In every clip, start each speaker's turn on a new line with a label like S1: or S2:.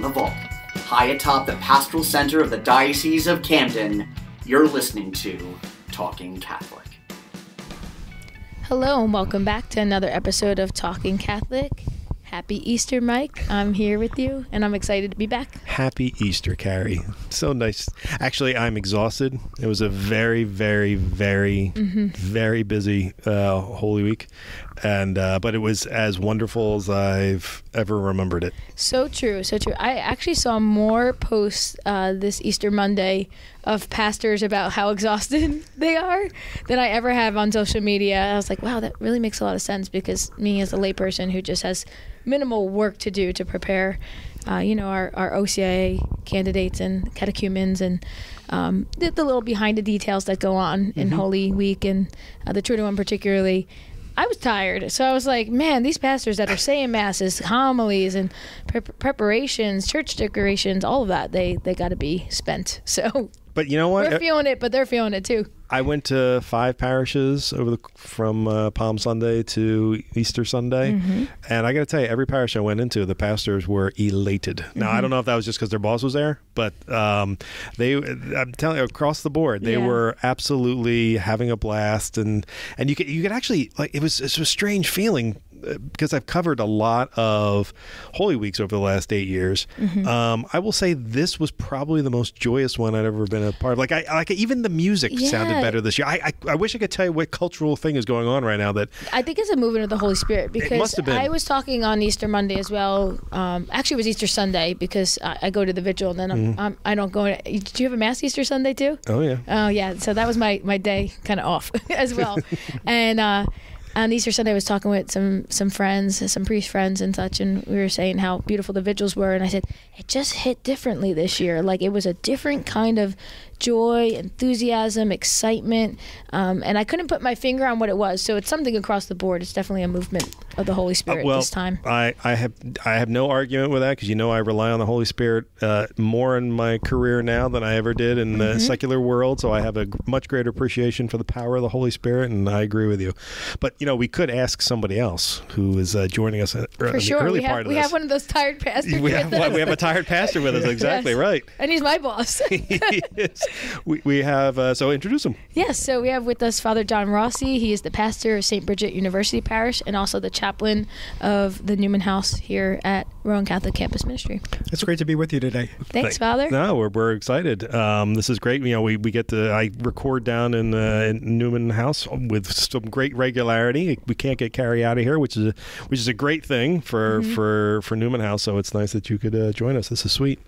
S1: from the vault. High atop the pastoral center of the Diocese of Camden, you're listening to Talking Catholic.
S2: Hello, and welcome back to another episode of Talking Catholic. Happy Easter, Mike. I'm here with you, and I'm excited to be back.
S3: Happy Easter, Kari. So nice. Actually, I'm exhausted. It was a very, very, very,
S2: Mm-hmm.
S3: very busy uh, Holy Week, and uh, but it was as wonderful as I've ever remembered it.
S2: So true, so true. I actually saw more posts uh, this Easter Monday of pastors about how exhausted they are than I ever have on social media. I was like, wow, that really makes a lot of sense because me as a layperson who just has minimal work to do to prepare, uh, you know, our, our OCIA candidates and catechumens and um, the, the little behind the details that go on in Holy Week and uh, the Triduum particularly. I was tired, so I was like, "Man, these pastors that are saying masses, homilies, and pre- preparations, church decorations, all of that—they—they got to be spent." So
S3: But you know what?
S2: we're feeling it, but they're feeling it too.
S3: I went to five parishes over the from uh, Palm Sunday to Easter Sunday,
S2: Mm-hmm.
S3: and I got to tell you, every parish I went into, the pastors were elated. Now
S2: Mm-hmm.
S3: I don't know if that was just because their boss was there, but um, they, I'm telling you, across the board, they
S2: Yeah.
S3: were absolutely having a blast, and and you could you could actually like it was it's a strange feeling because I've covered a lot of Holy Weeks over the last eight years.
S2: Mm-hmm.
S3: Um, I will say this was probably the most joyous one I'd ever been a part of. Like I like even the music sounded better this year. I, I I wish I could tell you what cultural thing is going on right now that
S2: I think it's a movement of the Holy Spirit because
S3: must have been.
S2: I was talking on Easter Monday as well. Um, actually, it was Easter Sunday because I, I go to the vigil and then I'm,
S3: Mm-hmm.
S2: I'm, I don't go. Did you have a mass Easter Sunday too?
S3: oh yeah.
S2: Oh yeah, so that was my my day kind of off as well, and uh, on Easter Sunday I was talking with some some friends, some priest friends and such, and we were saying how beautiful the vigils were, and I said it just hit differently this year. Like it was a different kind of joy, enthusiasm, excitement, um, and I couldn't put my finger on what it was. So it's something across the board. It's definitely a movement of the Holy Spirit
S3: Uh, well,
S2: this time.
S3: I, I have I have no argument with that because you know I rely on the Holy Spirit uh, more in my career now than I ever did in
S2: Mm-hmm.
S3: the secular world. So I have a much greater appreciation for the power of the Holy Spirit, and I agree with you. But you know, we could ask somebody else who is uh, joining us in, in
S2: For
S3: the early
S2: we have
S3: part of
S2: we
S3: this.
S2: We have one of those tired pastors.
S3: we
S2: with
S3: have
S2: us.
S3: we have a tired pastor with us. Exactly
S2: Yes.
S3: right.
S2: and he's my boss.
S3: Yes. We, we have uh, so introduce him.
S2: Yes, so we have with us Father John Rossi. He is the pastor of St. Bridget University Parish and also the chaplain of the Newman House here at Rowan Catholic Campus Ministry.
S4: It's great to be with you today.
S2: Thanks,
S3: Thank-
S2: Father.
S3: No, we're, we're excited. Um, this is great. You know, we, we get to I record down in, uh, in Newman House with some great regularity. We can't get Kari out of here, which is a, which is a great thing for
S2: Mm-hmm.
S3: for for Newman House. So it's nice that you could uh, join us. This is sweet.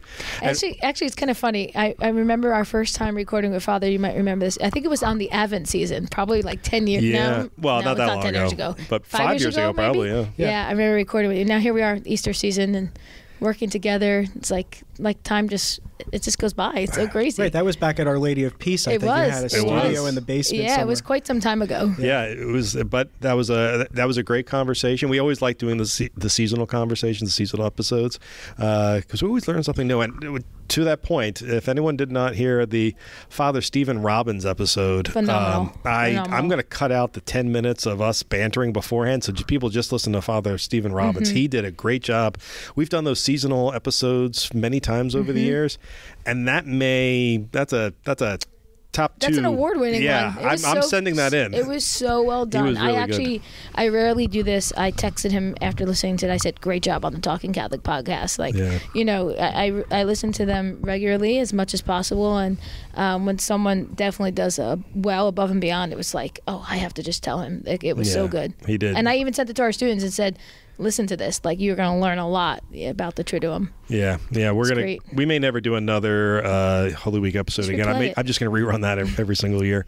S3: And-
S2: Actually, actually, it's kind of funny. I, I remember our first time recording with Father. You might remember this. I think it was on the Advent season, probably like ten years. ago.
S3: Yeah.
S2: No,
S3: Well,
S2: no,
S3: not that
S2: not
S3: long
S2: ten
S3: ago,
S2: years ago,
S3: but five years ago,
S2: maybe?
S3: probably, yeah.
S2: yeah. I remember recording with you. Now here we are, Easter season, and working together. It's like like time just it just goes by. It's so crazy.
S4: Right, that was back at Our Lady of Peace. I
S2: It
S4: think
S2: was.
S4: you had a
S2: It
S4: studio
S3: was.
S4: in the basement.
S2: yeah, it was quite some time ago.
S3: Yeah, it was, but that was a that was a great conversation. We always like doing the se- the seasonal conversations, the seasonal episodes, uh, because we always learn something new. And it would- to that point, if anyone did not hear the Father Stephen Robbins episode, um, I
S2: Phenomenal.
S3: I'm going to cut out the ten minutes of us bantering beforehand, so people just listen to Father Stephen Robbins.
S2: Mm-hmm.
S3: He did a great job. We've done those seasonal episodes many times over
S2: Mm-hmm.
S3: the years, and that may that's a that's a top
S2: That's
S3: two.
S2: an award-winning
S3: yeah,
S2: one. It was
S3: I'm, I'm
S2: so-
S3: sending that in.
S2: It was so well done.
S3: was really
S2: I
S3: good.
S2: actually, I rarely do this. I texted him after listening to it. I said, "Great job on the Talking Catholic podcast." Like,
S3: Yeah.
S2: you know, I, I I listen to them regularly as much as possible, and um, when someone definitely does a well above and beyond, it was like, oh, I have to just tell him. Like, it was so good.
S3: he did.
S2: And I even sent it to our students and said. Listen to this. Like you're going to learn a lot about the Triduum.
S3: Yeah, yeah, we're
S2: It's
S3: gonna.
S2: great.
S3: We may never do another uh, Holy Week episode
S2: Should
S3: again. I may, I'm just gonna rerun that every, every single year.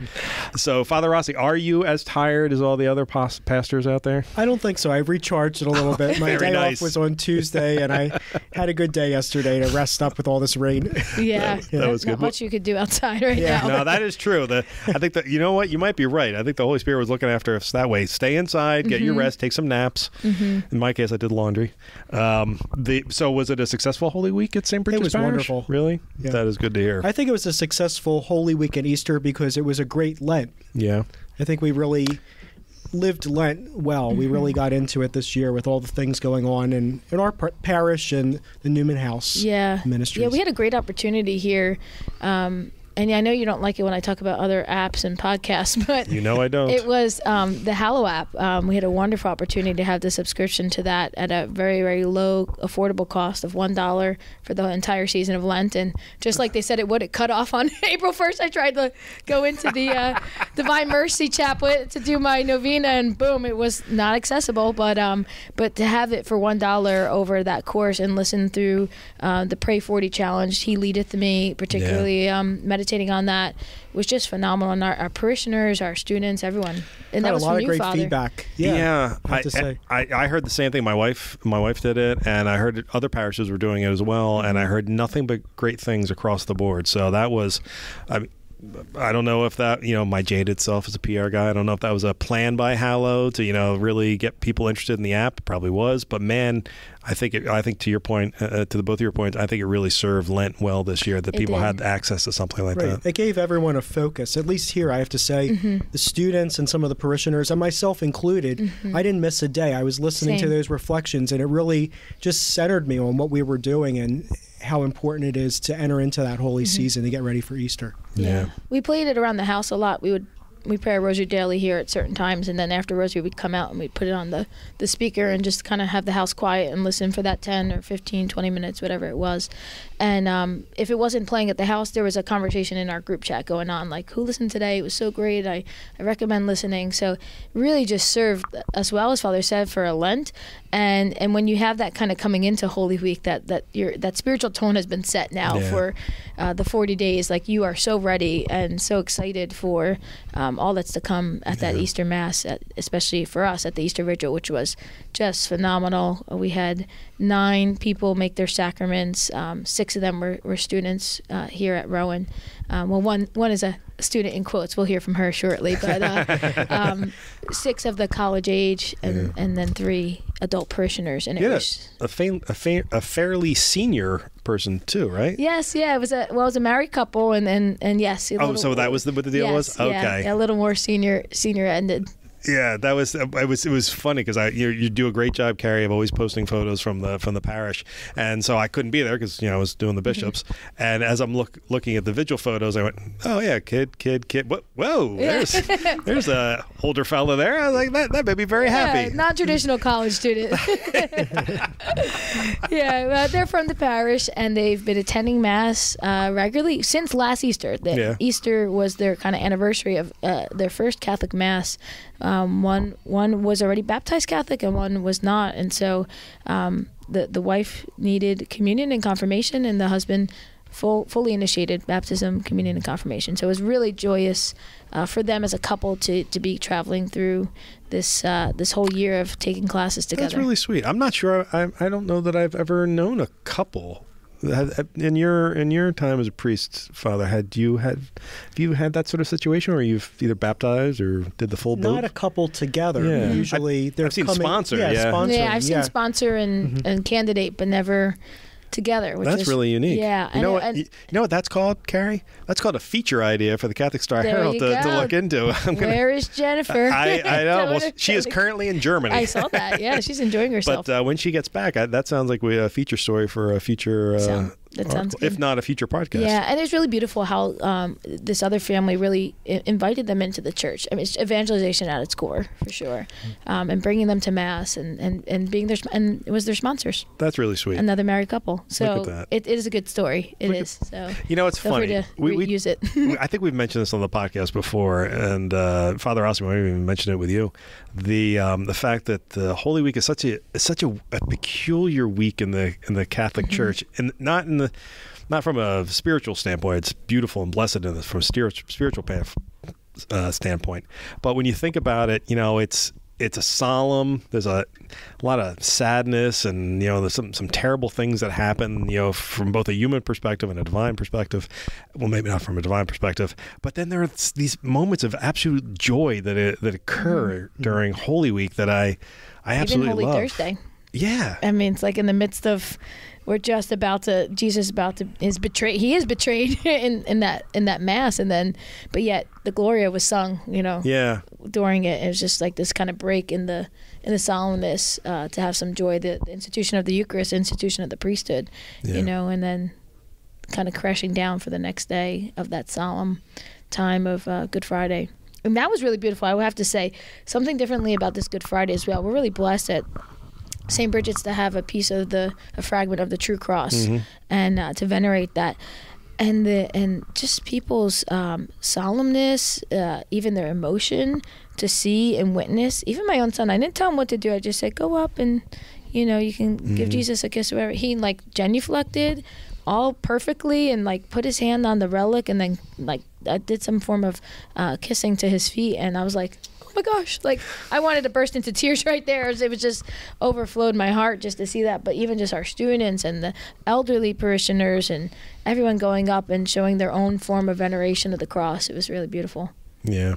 S3: So, Father Rossi, are you as tired as all the other pos- pastors out there?
S4: I don't think so. I recharged it a little bit. My
S3: Very
S4: day
S3: nice.
S4: off was on Tuesday, and I had a good day yesterday to rest up with all this rain.
S2: Yeah,
S3: that
S2: not-
S3: was good.
S2: Not much you could do outside right
S4: Yeah.
S2: now.
S3: No, that is true. The I think that you know what you might be right. I think the Holy Spirit was looking after us that way. Stay inside, get
S2: Mm-hmm.
S3: your rest, take some naps. In my case, I did laundry. Um, the so was it a successful Holy Week at St. Bridget's It
S4: was
S3: Parish?
S4: wonderful.
S3: Really,
S4: Yeah.
S3: that is good to hear.
S4: I think it was a successful Holy Week and Easter because it was a great Lent.
S3: yeah.
S4: I think we really lived Lent well. We
S2: Mm-hmm.
S4: really got into it this year with all the things going on in, in our par- parish and the Newman House
S2: yeah
S4: ministries.
S2: yeah we had a great opportunity here um, and yeah, I know you don't like it when I talk about other apps and podcasts, but
S3: You know I don't.
S2: It was um, the Hallow app. Um, we had a wonderful opportunity to have the subscription to that at a very, very low, affordable cost of one dollar for the entire season of Lent. And just like they said it would, it cut off on April first. I tried to go into the uh, Divine Mercy Chaplet to do my novena, and boom, it was not accessible. But um, but to have it for one dollar over that course and listen through uh, the Pray Forty Challenge, He leadeth me, particularly um, meditating on that was just phenomenal. And our, our parishioners, our students, everyone, and that
S4: Got
S2: was
S4: a lot
S2: from
S4: of
S2: you,
S4: great
S2: Father.
S4: feedback.
S3: Yeah,
S4: Yeah, I
S3: I,
S4: have to say.
S3: I, I heard the same thing. My wife, my wife did it, and I heard other parishes were doing it as well, and I heard nothing but great things across the board. So that was, I mean, I don't know if that you know my jaded self as a PR guy. I don't know if that was a plan by Hallow to you know really get people interested in the app. It probably was, but man, I think it, I think to your point, uh, to the both of your points, I think it really served Lent well this year that
S2: It
S3: people
S2: did.
S3: had access to something like
S4: Right.
S3: that.
S4: It gave everyone a focus. At least here, I have to say,
S2: Mm-hmm.
S4: the students and some of the parishioners, and myself included, I didn't miss a day. I was listening to
S2: Mm-hmm.
S4: Those reflections, and it really just centered me on what we were doing and how important it is to enter into that holy
S2: Mm-hmm.
S4: season to get ready for Easter.
S3: Yeah.
S2: We played it around the house a lot. We would we pray a rosary daily here at certain times, and then after rosary, we'd come out and we'd put it on the, the speaker and just kind of have the house quiet and listen for that 10 or 15, 20 minutes, whatever it was. And um, if it wasn't playing at the house, there was a conversation in our group chat going on, like, who listened today? It was so great. I, I recommend listening. So really just served as well, as Father said, for a Lent. And and when you have that kind of coming into Holy Week, that that your that spiritual tone has been set now
S3: Yeah.
S2: for uh, the 40 days. Like you are so ready and so excited for um, all that's to come at that Easter Mass, at, especially for us at the Easter Vigil, which was just phenomenal. We had nine people make their sacraments. Um, six of them were, were students uh, here at Rowan. Um, well, one one is a student in quotes. We'll hear from her shortly, but uh, um, six of the college age, and, and then three adult parishioners, and it
S3: Yeah,
S2: was
S3: a, fa- a, fa- a fairly senior person too, right?
S2: Yes, yeah, it was a well, it was a married couple, and and, and yes.
S3: Oh, so that was the, what the deal
S2: yes,
S3: was? Okay.
S2: yeah, a little more senior senior ended.
S3: Yeah, that was it was it was funny because I you, you do a great job, Kari, of always posting photos from the from the parish, and so I couldn't be there because you know I was doing the bishops. And as I'm look looking at the vigil photos, I went, oh yeah, kid, kid, kid. What? Whoa, there's there's a older fella there. I was like that that made me very happy.
S2: Yeah, non-traditional college student. yeah, well, they're from the parish and they've been attending mass uh, regularly since last Easter. The
S3: Yeah.
S2: Easter was their kind of anniversary of uh, their first Catholic mass. Um, one one was already baptized Catholic and one was not, and so um, the the wife needed communion and confirmation, and the husband. Full, fully initiated baptism, communion, and confirmation. So it was really joyous uh, for them as a couple to, to be traveling through this uh, this whole year of taking classes together.
S3: That's really sweet. I'm not sure. I I don't know that I've ever known a couple. Had- uh, In your in your time as a priest, Father, had you had have you had that sort of situation where you've either baptized or did the full boat?
S4: Not a couple together.
S3: Yeah.
S4: Usually they're
S3: I've seen
S4: coming,
S3: sponsor,
S4: Yeah,
S3: yeah.
S4: sponsor.
S2: yeah, I've seen
S4: yeah.
S2: sponsor and, mm-hmm. and candidate, but never together. Which
S3: That's
S2: is,
S3: really unique.
S2: Yeah,
S3: You know
S2: and-
S3: what? you know what that's called, Kari? That's called a feature idea for the Catholic Star Herald to, to look into. I'm gonna,
S2: Where is Jennifer?
S3: I, I know. Well, she is currently in Germany.
S2: I saw that. Yeah, she's enjoying herself.
S3: But uh, when she gets back, I, that sounds like we, a feature story for a future, uh,
S2: That sounds
S3: article, if
S2: good.
S3: not a future podcast.
S2: Yeah, and it's really beautiful how um, this other family really I- invited them into the church. I mean, it's evangelization at its core, for sure, um, and bringing them to mass and, and, and being their and it was their sponsors,
S3: That's really sweet.
S2: another married couple. So
S3: at that.
S2: It, it is a good story. It
S3: Look at-
S2: so
S3: You know, it's
S2: feel
S3: funny.
S2: free to
S3: We- we-
S2: use it.
S3: I think we've mentioned this on the podcast before, and uh, Father Austin, we even mentioned it with you. The um, the fact that the Holy Week is such a such a, a peculiar week in the in the Catholic
S2: Mm-hmm.
S3: Church, and not in the not from a spiritual standpoint. It's beautiful and blessed in this from a spiritual spiritual path, uh, standpoint. But when you think about it, you know, it's it's a solemn. There's a, a lot of sadness, and you know, there's some some terrible things that happen. You know, from both a human perspective and a divine perspective. Well, maybe not from a divine perspective, but then there are these moments of absolute joy that it, that occur during Holy Week that I I
S2: Even
S3: absolutely
S2: Holy
S3: love.
S2: Thursday.
S3: Yeah,
S2: I mean, it's like in the midst of we're just about to Jesus about to is betrayed. He is betrayed in in that in that mass, and then but yet the Gloria was sung. You know,
S3: Yeah.
S2: during it. It was just like this kind of break in the in the solemnness uh, to have some joy. The, the institution of the Eucharist, institution of the priesthood,
S3: Yeah.
S2: you know, and then kind of crashing down for the next day of that solemn time of uh, Good Friday. And that was really beautiful. I would have to say something differently about this Good Friday as well. We're really blessed at St. Bridget's to have a piece of the a fragment of the true cross and uh, to venerate that and the and just people's um, solemnness, uh, even their emotion to see and witness. Even my own son, I didn't tell him what to do. I just said, "Go up and, you know, you can give Jesus a kiss." Or whatever. He like genuflected, all perfectly, and like put his hand on the relic, and then like I did some form of uh, kissing to his feet, and I was like. Oh my gosh! Like I wanted to burst into tears right there. It was just overflowed my heart just to see that. But even just our students and the elderly parishioners and everyone going up and showing their own form of veneration of the cross. It was really beautiful.
S3: Yeah.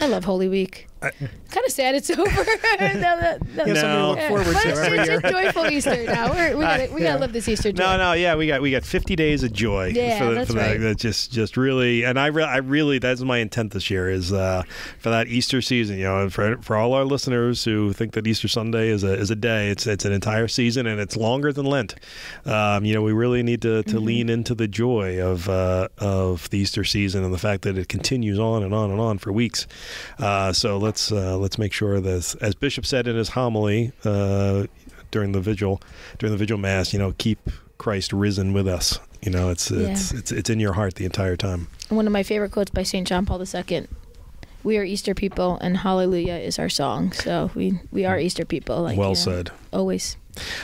S2: I love Holy Week.
S3: I-
S2: kind of sad it's over. no, that, that,
S4: Yeah, something to look
S2: yeah.
S4: forward to
S2: it's,
S4: every
S2: it's
S4: year.
S2: a joyful Easter now. We're, we gotta, we
S4: Yeah.
S2: gotta live this Easter joy.
S3: No, no, yeah, we got we got 50 days of joy.
S2: Yeah,
S3: for, the-
S2: that's
S3: for
S2: right.
S3: that just just really, and I re- I really that's my intent this year is uh, for that Easter season. You know, and for for all our listeners who think that Easter Sunday is a is a day, it's it's an entire season and it's longer than Lent. Um, you know, we really need to, to
S2: Mm-hmm.
S3: lean into the joy of uh, of the Easter season and the fact that it continues on and on and on for weeks. Uh, so let's uh, let's make sure that, as Bishop said in his homily uh, during the vigil, during the vigil mass, you know, keep Christ risen with us. You know, it's it's
S2: Yeah.
S3: it's it's in your heart the entire time.
S2: One of my favorite quotes by St. John Paul II. We are Easter people, and Hallelujah is our song. So we we are Easter people. Like
S3: well
S2: you know,
S3: said.
S2: Always.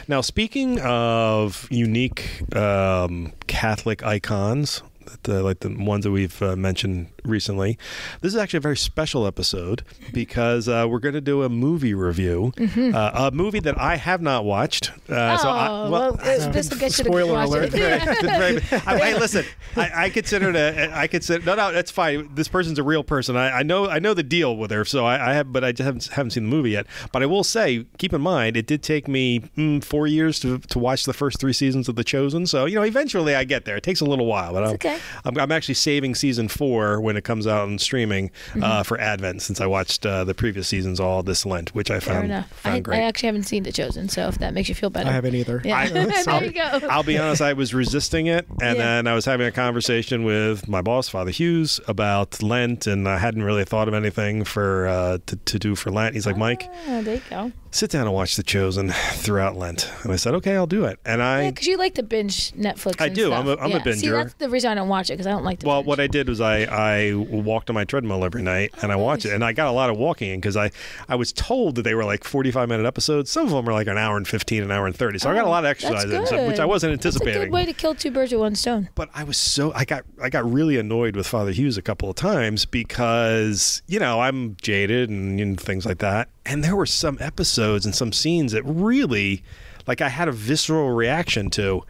S3: Now, speaking of unique um, Catholic icons, that, uh, like the ones that we've uh, mentioned recently, this is actually a very special episode because uh, we're going to do a movie review, uh, a movie that I have not watched. Uh, so I,
S2: Mm-hmm. oh, well, this will get you to
S4: spoiler
S2: watch
S4: alert.
S2: it.
S3: It's very- I, hey, listen, I, I consider it. A, I consider no, no, that's fine. This person's a real person. I, I know, I know the deal with her. So I, I have, but I just haven't haven't seen the movie yet. But I will say, keep in mind, it did take me mm, four years to to watch the first three seasons of The Chosen. So you know, eventually I get there. It takes a little while, but I'm,
S2: okay.
S3: I'm, I'm actually saving season four when it comes out on streaming
S2: Mm-hmm.
S3: uh, for Advent, since I watched uh, the previous seasons all this Lent, which I found
S2: enough.
S3: found
S2: I,
S3: great.
S2: I actually haven't seen The Chosen, so if that makes you feel better.
S4: I haven't either.
S2: Yeah.
S3: I-
S2: there you go.
S3: I'll be honest, I was resisting it. And
S2: Yeah.
S3: then I was having a conversation with my boss, Father Hughes, about Lent. And I hadn't really thought of anything for uh, to, to do for Lent. He's like, Mike,
S2: Ah, there you go.
S3: Sit down and watch The Chosen throughout Lent. And I said, okay, I'll do it. And I.
S2: Yeah, because you like to binge Netflix.
S3: I do.
S2: Stuff.
S3: I'm a- I'm a
S2: yeah. See, that's the reason I don't watch it because I don't like to.
S3: well,
S2: binge.
S3: what I did was I, I walked on my treadmill every night and I oh, watched it. And I got a lot of walking in because I, I was told that they were like 45 minute episodes. Some of them are like an hour and 15, an hour and 30. So I got a oh, lot of
S2: Oh,
S3: exercise in, so- which I wasn't anticipating.
S2: That's a good way to kill two birds with one stone.
S3: but I was so I got I got really annoyed with Father Hughes a couple of times because you know I'm jaded and, and things like that, and there were some episodes and some scenes that really like I had a visceral reaction to,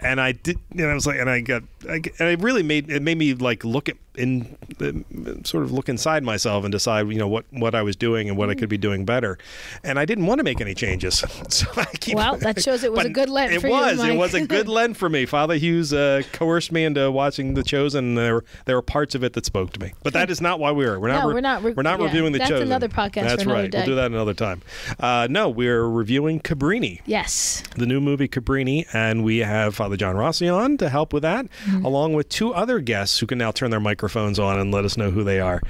S3: and I did, and I was like, and I got, I, and it really made it made me like look at in uh, sort of look inside myself and decide you know what what I was doing and what I could be doing better, and I didn't want to make any changes, so I keep.
S2: Well, that shows it was a good Lent
S3: It
S2: for you,
S3: was. it was a good Lent for me. Father Hughes uh, coerced me into watching The Chosen. And there, were, there were parts of it that spoke to me, but that is not why we are. We're not.
S2: No,
S3: re-
S2: we're not re-
S3: we're not
S2: yeah,
S3: reviewing The
S2: that's
S3: Chosen.
S2: another podcast
S3: That's
S2: for another
S3: right.
S2: day.
S3: We'll do that another time. Uh, no, we're reviewing Cabrini,
S2: Yes.
S3: the new movie Cabrini, and we have Father John Rossi on to help with that,
S2: Mm-hmm.
S3: along with two other guests who can now turn their microphones on and let us know who they are.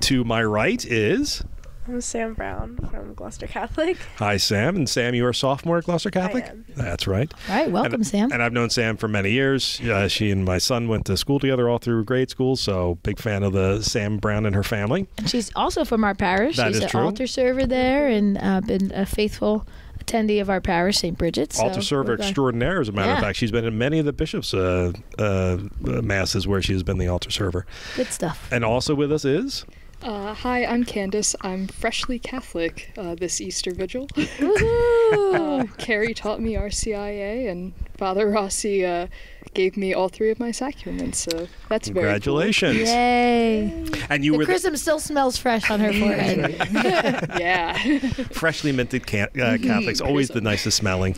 S3: To my right is.
S5: I'm Sam Brown from Gloucester Catholic.
S3: Hi, Sam. And Sam, you are a sophomore at Gloucester Catholic?
S5: am.
S3: That's right.
S2: All right. Welcome,
S3: and,
S2: Sam.
S3: And I've known Sam for many years. Uh, she and my son went to school together all through grade school, so big fan of the Sam Brown and her family.
S2: And she's also from our parish.
S3: That
S2: she's
S3: is
S2: an
S3: true.
S2: altar server there and uh, been a faithful attendee of our parish, St. Bridget. So
S3: Altar server
S2: we're
S3: extraordinaire, as a matter of fact. She's been in many of the bishops' uh, uh, uh, masses where she has been the altar server.
S2: Good stuff.
S3: And also with us is
S6: Uh, hi, I'm Candice. I'm freshly Catholic uh, this Easter Vigil.
S2: Woohoo!
S6: Uh, Kari taught me RCIA, and Father Rossi uh, gave me all three of my sacraments, so that's very cool.
S3: Congratulations!
S2: Yay!
S3: And you
S2: The
S3: were the
S2: chrism still smells fresh on her forehead.
S6: Yeah.
S3: freshly minted can- uh, Catholics, always the nicest smelling,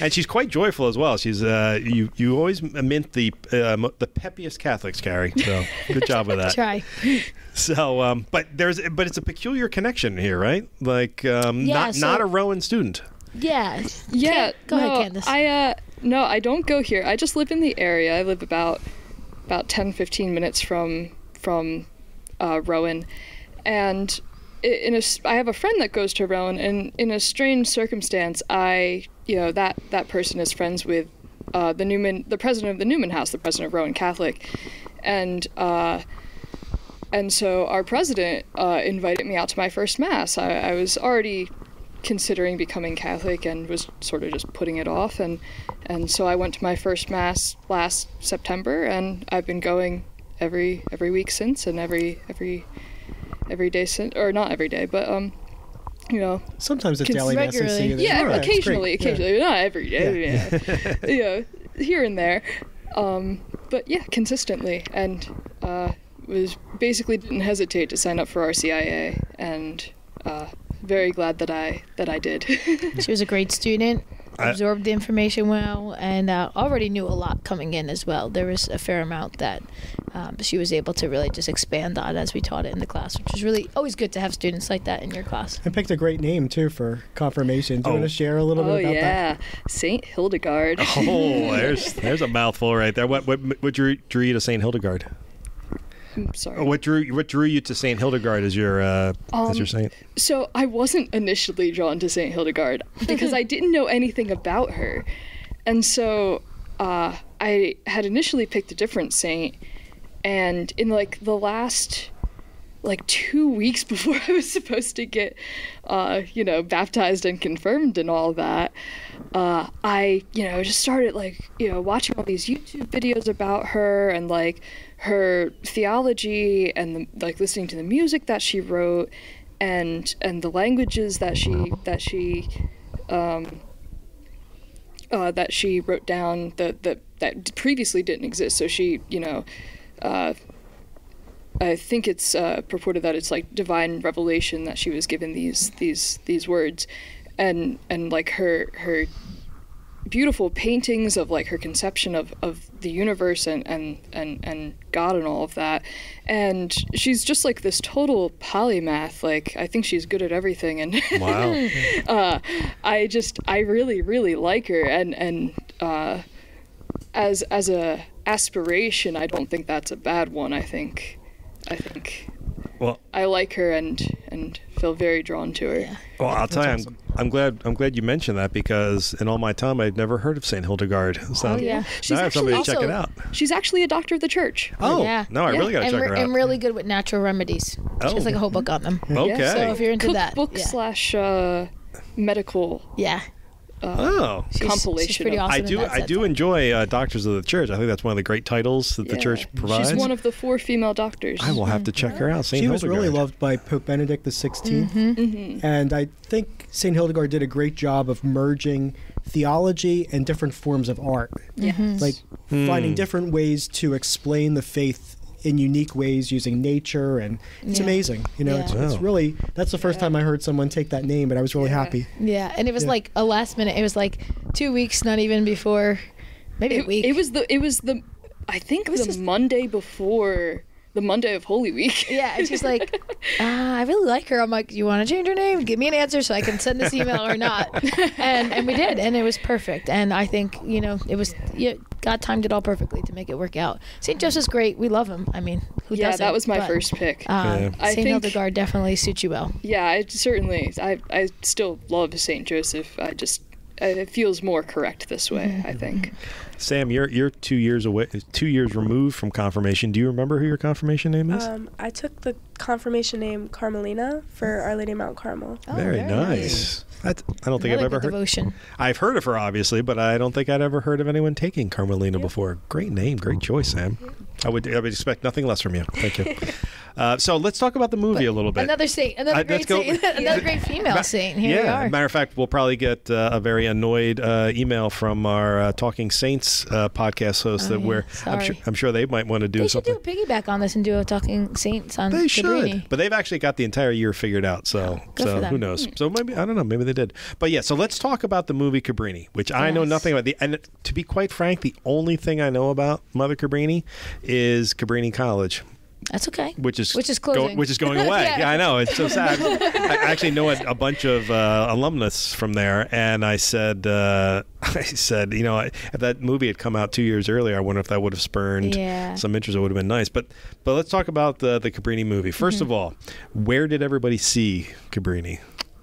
S3: and she's quite joyful as well. She's uh, you you always mint the uh, the peppiest Catholics, Kari. So good job with that.
S2: Try.
S3: So, um, but there's but it's a peculiar connection here, right? Like um,
S2: Yeah,
S3: not
S2: so-
S3: not a Rowan student.
S2: Yeah.
S6: Yeah.
S2: Go
S6: no,
S2: ahead, Candice.
S6: I uh no, I don't go here. I just live in the area. I live about about 10 15 minutes from from uh, Rowan. And in a I have a friend that goes to Rowan and in a strange circumstance, I, you know, that that person is friends with uh, the Newman the president of the Newman House, the president of Rowan Catholic. And uh and so our president uh, invited me out to my first mass. I, I was already considering becoming Catholic and was sort of just putting it off, and and so I went to my first mass last September, and I've been going every every week since, and every every every day since, or not every day, but um, you know,
S4: Sometimes it's
S6: Cons-
S4: daily
S2: regularly.
S6: yeah.
S4: Right, great.
S6: occasionally,
S4: Yeah.
S6: occasionally, not every day, yeah, you know, here and there, um, but yeah, consistently, and uh, was basically didn't hesitate to sign up for RCIA, and uh, very glad that I that I did.
S2: She was a great student, absorbed the information well, and uh, already knew a lot coming in as well. There was a fair amount that um, she was able to really just expand on as we taught it in the class, which is really always good to have students like that in your class.
S4: I picked a great name too for confirmation. Do you
S3: Oh.
S4: want to share a little
S6: oh
S4: bit about that?
S6: yeah, Saint Hildegard.
S3: Oh, there's there's a mouthful right there. What what what drew, drew you to Saint Hildegard?
S6: I'm sorry.
S3: Oh, what drew what drew you to Saint Hildegard as your uh, as your
S6: Um,
S3: saint?
S6: So I wasn't initially drawn to Saint Hildegard because I didn't know anything about her, and so uh, I had initially picked a different saint, and in like the last like two weeks before I was supposed to get, uh, you know, baptized and confirmed and all that, uh, I, you know, just started like, you know, watching all these YouTube videos about her and like her theology and the, like listening to the music that she wrote and and the languages that she that she um, uh, that she wrote down that that that previously didn't exist. So she, you know, uh, I think it's uh, purported that it's like divine revelation that she was given these these these words, and and like her her beautiful paintings of like her conception of, of the universe and, and, and, and God and all of that. And she's just like this total polymath. Like I think she's good at everything and
S3: Wow.
S6: uh, I just I really really like her and and uh, as as a aspiration I don't think that's a bad one I think I think
S3: Well,
S6: I like her and and feel very drawn to her
S3: well, I'll tell you, I'm, I'm glad I'm glad you mentioned that because in all my time I've never heard of Saint Hildegard. So
S2: Oh, yeah.
S6: She's
S3: I have somebody to
S6: actually
S3: check it
S2: also-
S3: out.
S6: she's actually a doctor of the church
S3: Oh,
S2: Yeah.
S3: no, I
S6: Yeah.
S3: really got to
S2: and,
S3: check
S2: re-
S3: her out.
S2: and really good with natural remedies. She has
S3: Oh.
S2: like a whole book on them.
S3: okay.
S2: So if you're into that,
S6: cookbook
S2: yeah.
S6: slash uh, medical
S2: yeah.
S3: Oh.
S2: She's,
S6: compilation
S2: She's pretty awesome.
S3: I do. I do enjoy uh, Doctors of the Church. I think that's one of the great titles that the church provides.
S6: she's one of the four female doctors
S3: I will have to check her out. Saint
S4: She was really loved by Pope Benedict XVI,
S6: Mm-hmm.
S4: and I think Saint Hildegard did a great job of merging theology and different forms of art,
S6: yeah
S4: like
S3: Hmm.
S4: finding different ways to explain the faith in unique ways using nature, and it's
S2: Yeah.
S4: amazing. You know, it's,
S2: Yeah.
S4: it's
S3: Wow.
S4: really that's the first
S6: Yeah.
S4: time I heard someone take that name, but I was really
S6: Yeah.
S4: happy.
S2: Yeah, and it was
S4: Yeah.
S2: like a last minute. It was like two weeks, not even before, maybe a week.
S6: it was the it was the I think it
S2: was
S6: the Monday before the Monday of Holy Week.
S2: Yeah, and she's like, uh, I really like her. I'm like, you want to change her name? Give me an answer so I can send this email or not. And and we did, and it was perfect. And I think you know it was yeah, God timed it all perfectly to make it work out. Saint Joseph's great. We love him. I mean, who
S6: yeah,
S2: doesn't?
S6: Yeah, that was my
S2: But,
S6: first pick.
S2: Uh,
S3: Yeah.
S6: I
S2: Saint
S6: think-
S2: Hildegard definitely suits you well.
S6: yeah, I certainly I I still love Saint Joseph. I just it feels more correct this way.
S2: Mm-hmm.
S6: I think.
S3: Sam, you're you're two years away, two years removed from confirmation. Do you remember who your confirmation name is?
S5: Um, I took the confirmation name Carmelina for Our Lady of Mount Carmel.
S2: Oh,
S3: very, nice. That's, I don't think
S2: Another
S3: I've ever
S2: good
S3: heard.
S2: devotion.
S3: I've heard of her obviously, but I don't think I'd ever heard of anyone taking Carmelina before. Great name, great choice, Sam. I would I would expect nothing less from you. Thank you. Uh, so let's talk about the movie a little bit.
S2: Another saint, another
S3: Uh,
S2: great saint, another great female saint. Here we
S3: yeah,
S2: are.
S3: matter of fact, we'll probably get uh, a very annoyed uh, email from our uh, Talking Saints uh, podcast host
S2: Oh,
S3: that
S2: yeah.
S3: we're I'm sure. I'm sure they might want to do
S2: They should do a piggyback on this and do a talking saints on
S3: They
S2: Cabrini.
S3: should, but they've actually got the entire year figured out. So,
S2: Good
S3: so who knows? So maybe I don't know. Maybe they did. But yeah. So let's talk about the movie Cabrini, which I know nothing about. The and to be quite frank, the only thing I know about Mother Cabrini is Cabrini College.
S2: That's okay.
S3: which is
S2: Which is
S3: go-
S2: closing.
S3: which is going away.
S2: Yeah.
S3: yeah. I know. It's so sad. I actually know a, a bunch of uh, alumnus from there, and I said, uh, I said, you know, if that movie had come out two years earlier, I wonder if that would have spurned
S2: Yeah.
S3: some interest. It would have been nice. But but let's talk about the the Cabrini movie. 1st
S2: Mm-hmm.
S3: of all, where did everybody see Cabrini?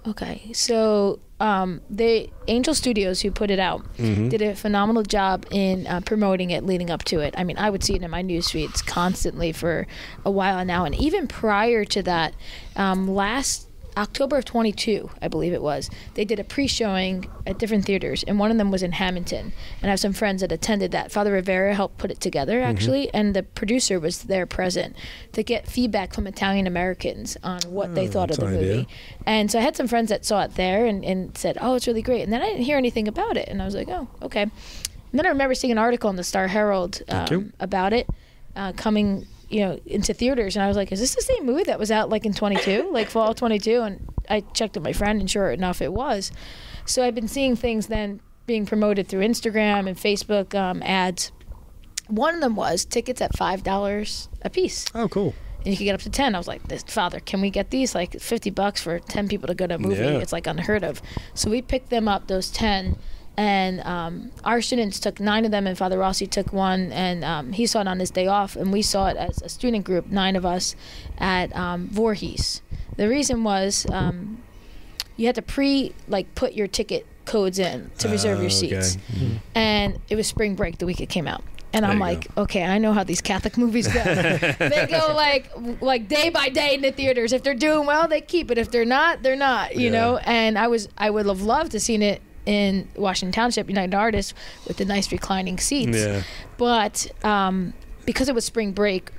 S2: Okay, so um, the Angel Studios, who put it out,
S3: Mm-hmm.
S2: did a phenomenal job in uh, promoting it leading up to it. I mean, I would see it in my news feeds constantly for a while now, and even prior to that, um, last October of 22, I believe it was, they did a pre-showing at different theaters, and one of them was in Hamilton. And I have some friends that attended that. Father Rivera helped put it together,
S3: Mm-hmm.
S2: actually, and the producer was there present to get feedback from Italian Americans on what they thought of
S3: Oh,
S2: the
S3: an idea.
S2: movie. And so I had some friends that saw it there and, and said, "Oh, it's really great." And then I didn't hear anything about it, and I was like, "Oh, okay." And then I remember seeing an article in the Star Herald um, about it uh, coming, you know, into theaters, and I was like, "Is this the same movie that was out like in 22, like fall 22?" And I checked with my friend, and sure enough, it was. So I've been seeing things then being promoted through Instagram and Facebook um, ads. One of them was tickets at five dollars a piece
S3: Oh, cool.
S2: and you could get up to 10 i was like this father can we get these like 50 bucks for 10 people to go to a movie
S3: Yeah.
S2: it's like unheard of so we picked them up those 10 and um, our students took nine of them and father rossi took one and um, he saw it on his day off and we saw it as a student group nine of us at um, Voorhees. the reason was um, you had to pre like put your ticket codes in to reserve
S3: Oh,
S2: your
S3: okay.
S2: seats and it was spring break the week it came out and
S3: There
S2: I'm like, okay, I know how these Catholic movies go. they go like like day by day in the theaters. If they're doing well, they keep it. If they're not, they're not. You
S3: Yeah.
S2: know. And I was I would have loved to seen it in Washington Township United Artists with the nice reclining seats.
S3: Yeah.
S2: But um, because it was spring break,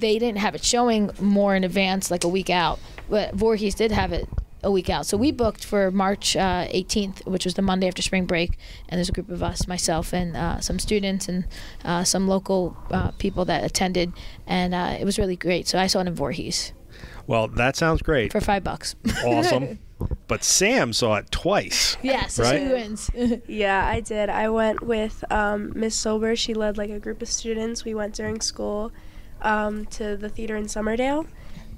S2: they didn't have it showing more in advance, like a week out. But Voorhees did have it a week out. So we booked for March uh, 18th, which was the Monday after spring break. And there's a group of us, myself and uh, some students and uh, some local uh, people that attended. And uh, it was really great. So I saw it in Voorhees
S3: Well, that sounds great.
S2: for five bucks.
S3: awesome. But Sam saw it twice.
S2: yeah, so
S3: Right.
S2: she wins.
S5: Yeah, I did. I went with um, Miss Sober. She led like a group of students. We went during school um, to the theater in Somerdale.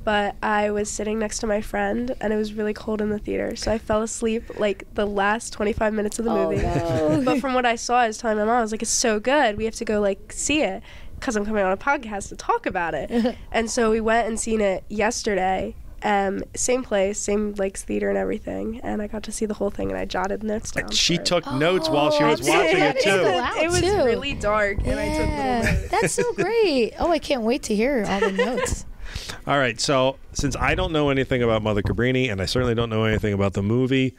S5: But I was sitting next to my friend, and it was really cold in the theater, so I fell asleep like the last 25 minutes of the
S2: Oh,
S5: movie.
S2: no.
S5: but from what I saw, I was telling my mom, I was like, "It's so good. We have to go like see it because I'm coming on a podcast to talk about it." and so we went and seen it yesterday. Um, same place, same Lakes theater and everything, and I got to see the whole thing, and I jotted notes down.
S3: She
S5: for it.
S3: took notes while she
S2: Oh,
S3: was watching it
S2: That is
S3: too.
S5: it was
S2: too.
S5: really dark, and I took little
S2: Yeah,
S5: notes.
S2: that's so great. Oh, I can't wait to hear all the notes.
S3: All right. So since I don't know anything about Mother Cabrini, and I certainly don't know anything about the movie,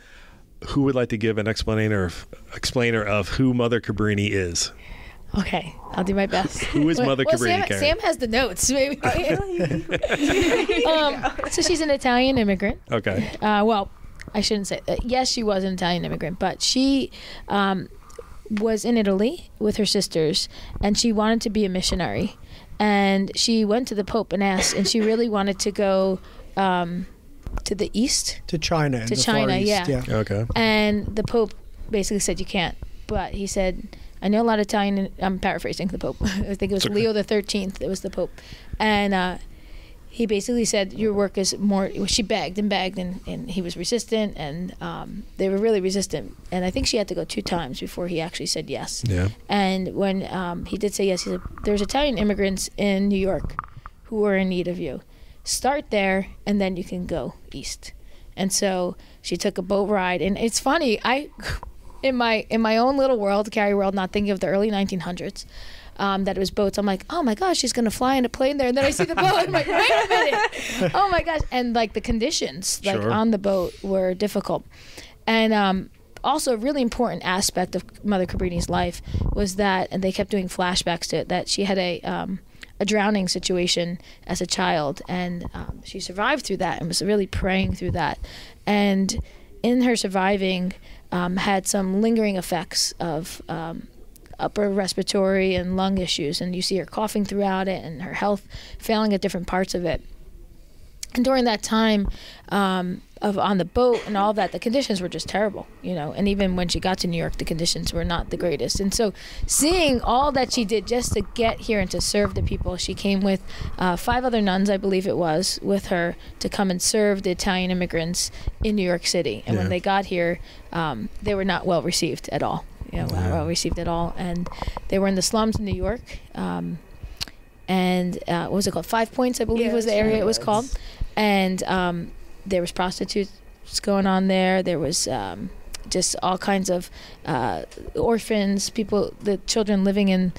S3: who would like to give an explainer of, explainer of who Mother Cabrini is?
S2: Okay, I'll do my best.
S3: Who is Mother
S2: well,
S3: Cabrini,
S2: Sam,
S3: Karen?
S2: Sam has the notes, maybe. um, so she's an Italian immigrant.
S3: Okay.
S2: Uh, well, I shouldn't say. Uh, yes, she was an Italian immigrant, but she um, was in Italy with her sisters, and she wanted to be a missionary. And she went to the Pope and asked, and she really wanted to go um, to the east.
S4: to China.
S2: To
S4: the
S2: China,
S4: Far East,
S2: yeah.
S3: Okay.
S2: And the Pope basically said you can't. But he said, I know a lot of Italian. I'm paraphrasing the Pope. I think it was
S3: okay.
S2: Leo the Thirteenth. It was the Pope, and uh, he basically said your work is more. She begged and begged, and, and he was resistant, and um, they were really resistant. And I think she had to go two times before he actually said yes.
S3: Yeah.
S2: And when um, he did say yes, he said, "There's Italian immigrants in New York who are in need of you. Start there, and then you can go east." And so she took a boat ride, and it's funny. I, in my in my own little world, Kari world, not thinking of the early 1900s. Um, that it was boats. I'm like, oh my gosh, she's gonna fly in a plane there, and then I see the boat. I'm like, wait a minute, oh my gosh, and like the conditions, like
S3: Sure.
S2: on the boat, were difficult, and um, also a really important aspect of Mother Cabrini's life was that, and they kept doing flashbacks to it, that she had a um, a drowning situation as a child, and um, she survived through that and was really praying through that. And in her surviving, um, had some lingering effects of um, upper respiratory and lung issues, and you see her coughing throughout it, and her health failing at different parts of it. And during that time um, of on the boat and all that, the conditions were just terrible, you know. And even when she got to New York, the conditions were not the greatest. And so, seeing all that she did just to get here and to serve the people, she came with uh, five other nuns, I believe it was, with her to come and serve the Italian immigrants in New York City. And
S3: Yeah.
S2: when they got here, um, they were not well received at all. You know, not well received at all. And they were in the slums in New York. Um, and uh, what was it called? Five Points, I believe,
S5: Yeah,
S2: was the
S5: that's
S2: area
S5: right.
S2: it was called. And um, there was prostitutes going on there. There was um, just all kinds of uh, orphans, people, the children living in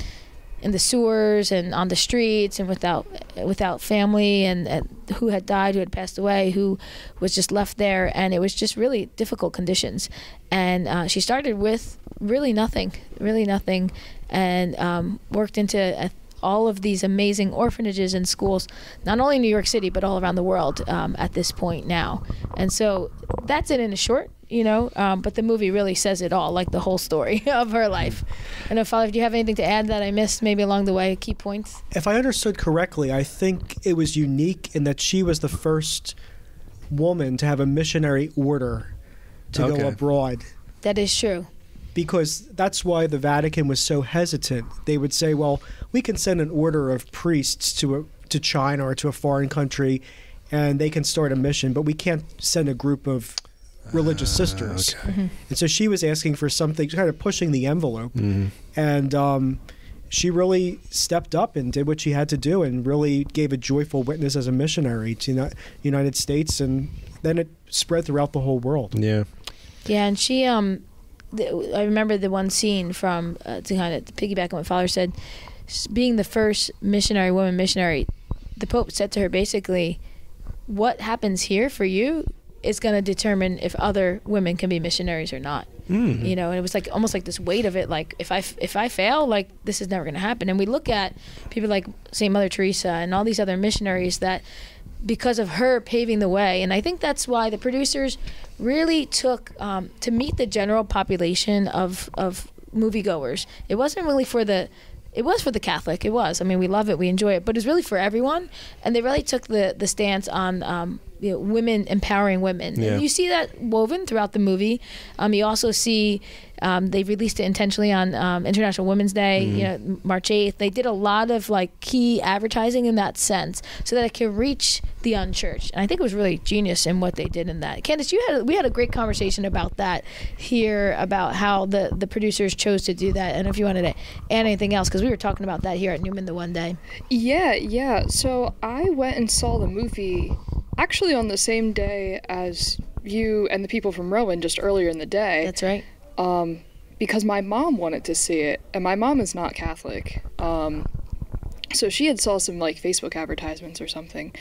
S2: in the sewers and on the streets and without without family and, and who had died, who had passed away, who was just left there, and it was just really difficult conditions. And uh, she started with really nothing, really nothing, and um, worked into a, all of these amazing orphanages and schools, not only in New York City but all around the world um, at this point now. And so that's it in a short, you know. Um, but the movie really says it all, like the whole story of her life. I know, Father, do you have anything to add that I missed maybe along the way? Key points.
S4: If I understood correctly, I think it was unique in that she was the first woman to have a missionary order to
S3: Okay.
S4: go abroad.
S2: That is true.
S4: Because that's why the Vatican was so hesitant. They would say, "Well, we can send an order of priests to a, to China or to a foreign country, and they can start a mission, but we can't send a group of religious sisters." And so she was asking for something, kind of pushing the envelope, and um, she really stepped up and did what she had to do, and really gave a joyful witness as a missionary to the United States, and then it spread throughout the whole world.
S3: Yeah.
S2: Yeah, and she um, the, I remember the one scene from uh, to kind of piggyback on what Father said, being the first missionary woman missionary, the Pope said to her basically, "What happens here for you is going to determine if other women can be missionaries or not." You know, and it was like almost like this weight of it. Like if I if I fail, like this is never going to happen. And we look at people like Saint Mother Teresa and all these other missionaries that because of her paving the way. And I think that's why the producers really took um, to meet the general population of of moviegoers. It wasn't really for the it was for the Catholic. It was. I mean, we love it, we enjoy it, but it's really for everyone. And they really took the the stance on um, you know, women empowering women.
S3: Yeah.
S2: And you see that woven throughout the movie. Um, you also see um, they released it intentionally on um, International Women's Day, you know, March 8th. They did a lot of like key advertising in that sense so that it could reach the unchurched. And I think it was really genius in what they did in that. Candice, you had we had a great conversation about that here about how the the producers chose to do that. And if you wanted to add anything else, because we were talking about that here at Newman the one day.
S6: Yeah, yeah. So I went and saw the movie actually on the same day as you and the people from Rowan just earlier in the day.
S2: That's right.
S6: um, because my mom wanted to see it, and my mom is not Catholic. Um, so she had saw some like Facebook advertisements or something,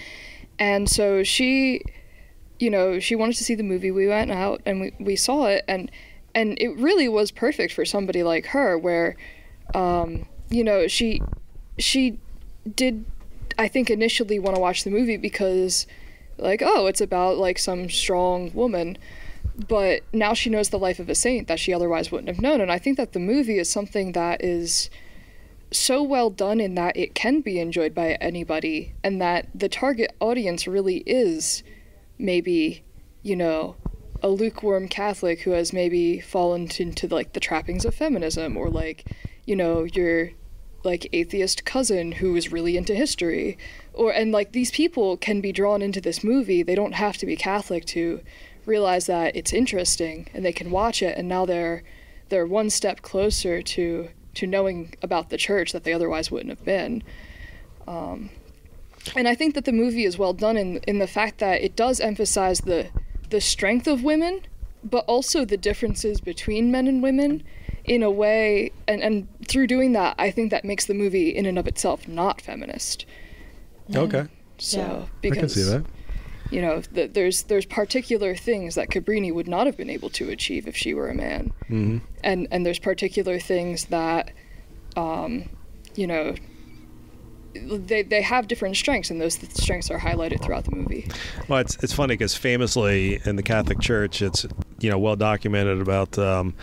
S6: and so she, you know, she wanted to see the movie. We went out and we, we saw it, and and it really was perfect for somebody like her, where, um, you know, she she did, I think initially want to watch the movie because, like, oh, it's about like some strong woman. But now she knows the life of a saint that she otherwise wouldn't have known. And i think that the movie is something that is so well done in that it can be enjoyed by anybody and that the target audience really is maybe you know a lukewarm catholic who has maybe fallen into like the trappings of feminism or like you know your like atheist cousin who is really into history. Or and like these people can be drawn into this movie they don't have to be catholic to realize that it's interesting and they can watch it and now they're they're one step closer to to knowing about the church that they otherwise wouldn't have been. Um, and I think that the movie is well done in in the fact that it does emphasize the the strength of women but also the differences between men and women in a way and, and through doing that I think that makes the movie in and of itself not feminist
S3: Okay.
S6: so
S2: Yeah.
S6: because
S3: I can see that.
S6: you know th- there's there's particular things that Cabrini would not have been able to achieve if she were a man
S3: hmm
S6: and and there's particular things that um you know they, they have different strengths, and those strengths are highlighted throughout the movie.
S3: Well, it's it's funny because famously in the Catholic Church, it's you know well documented about um,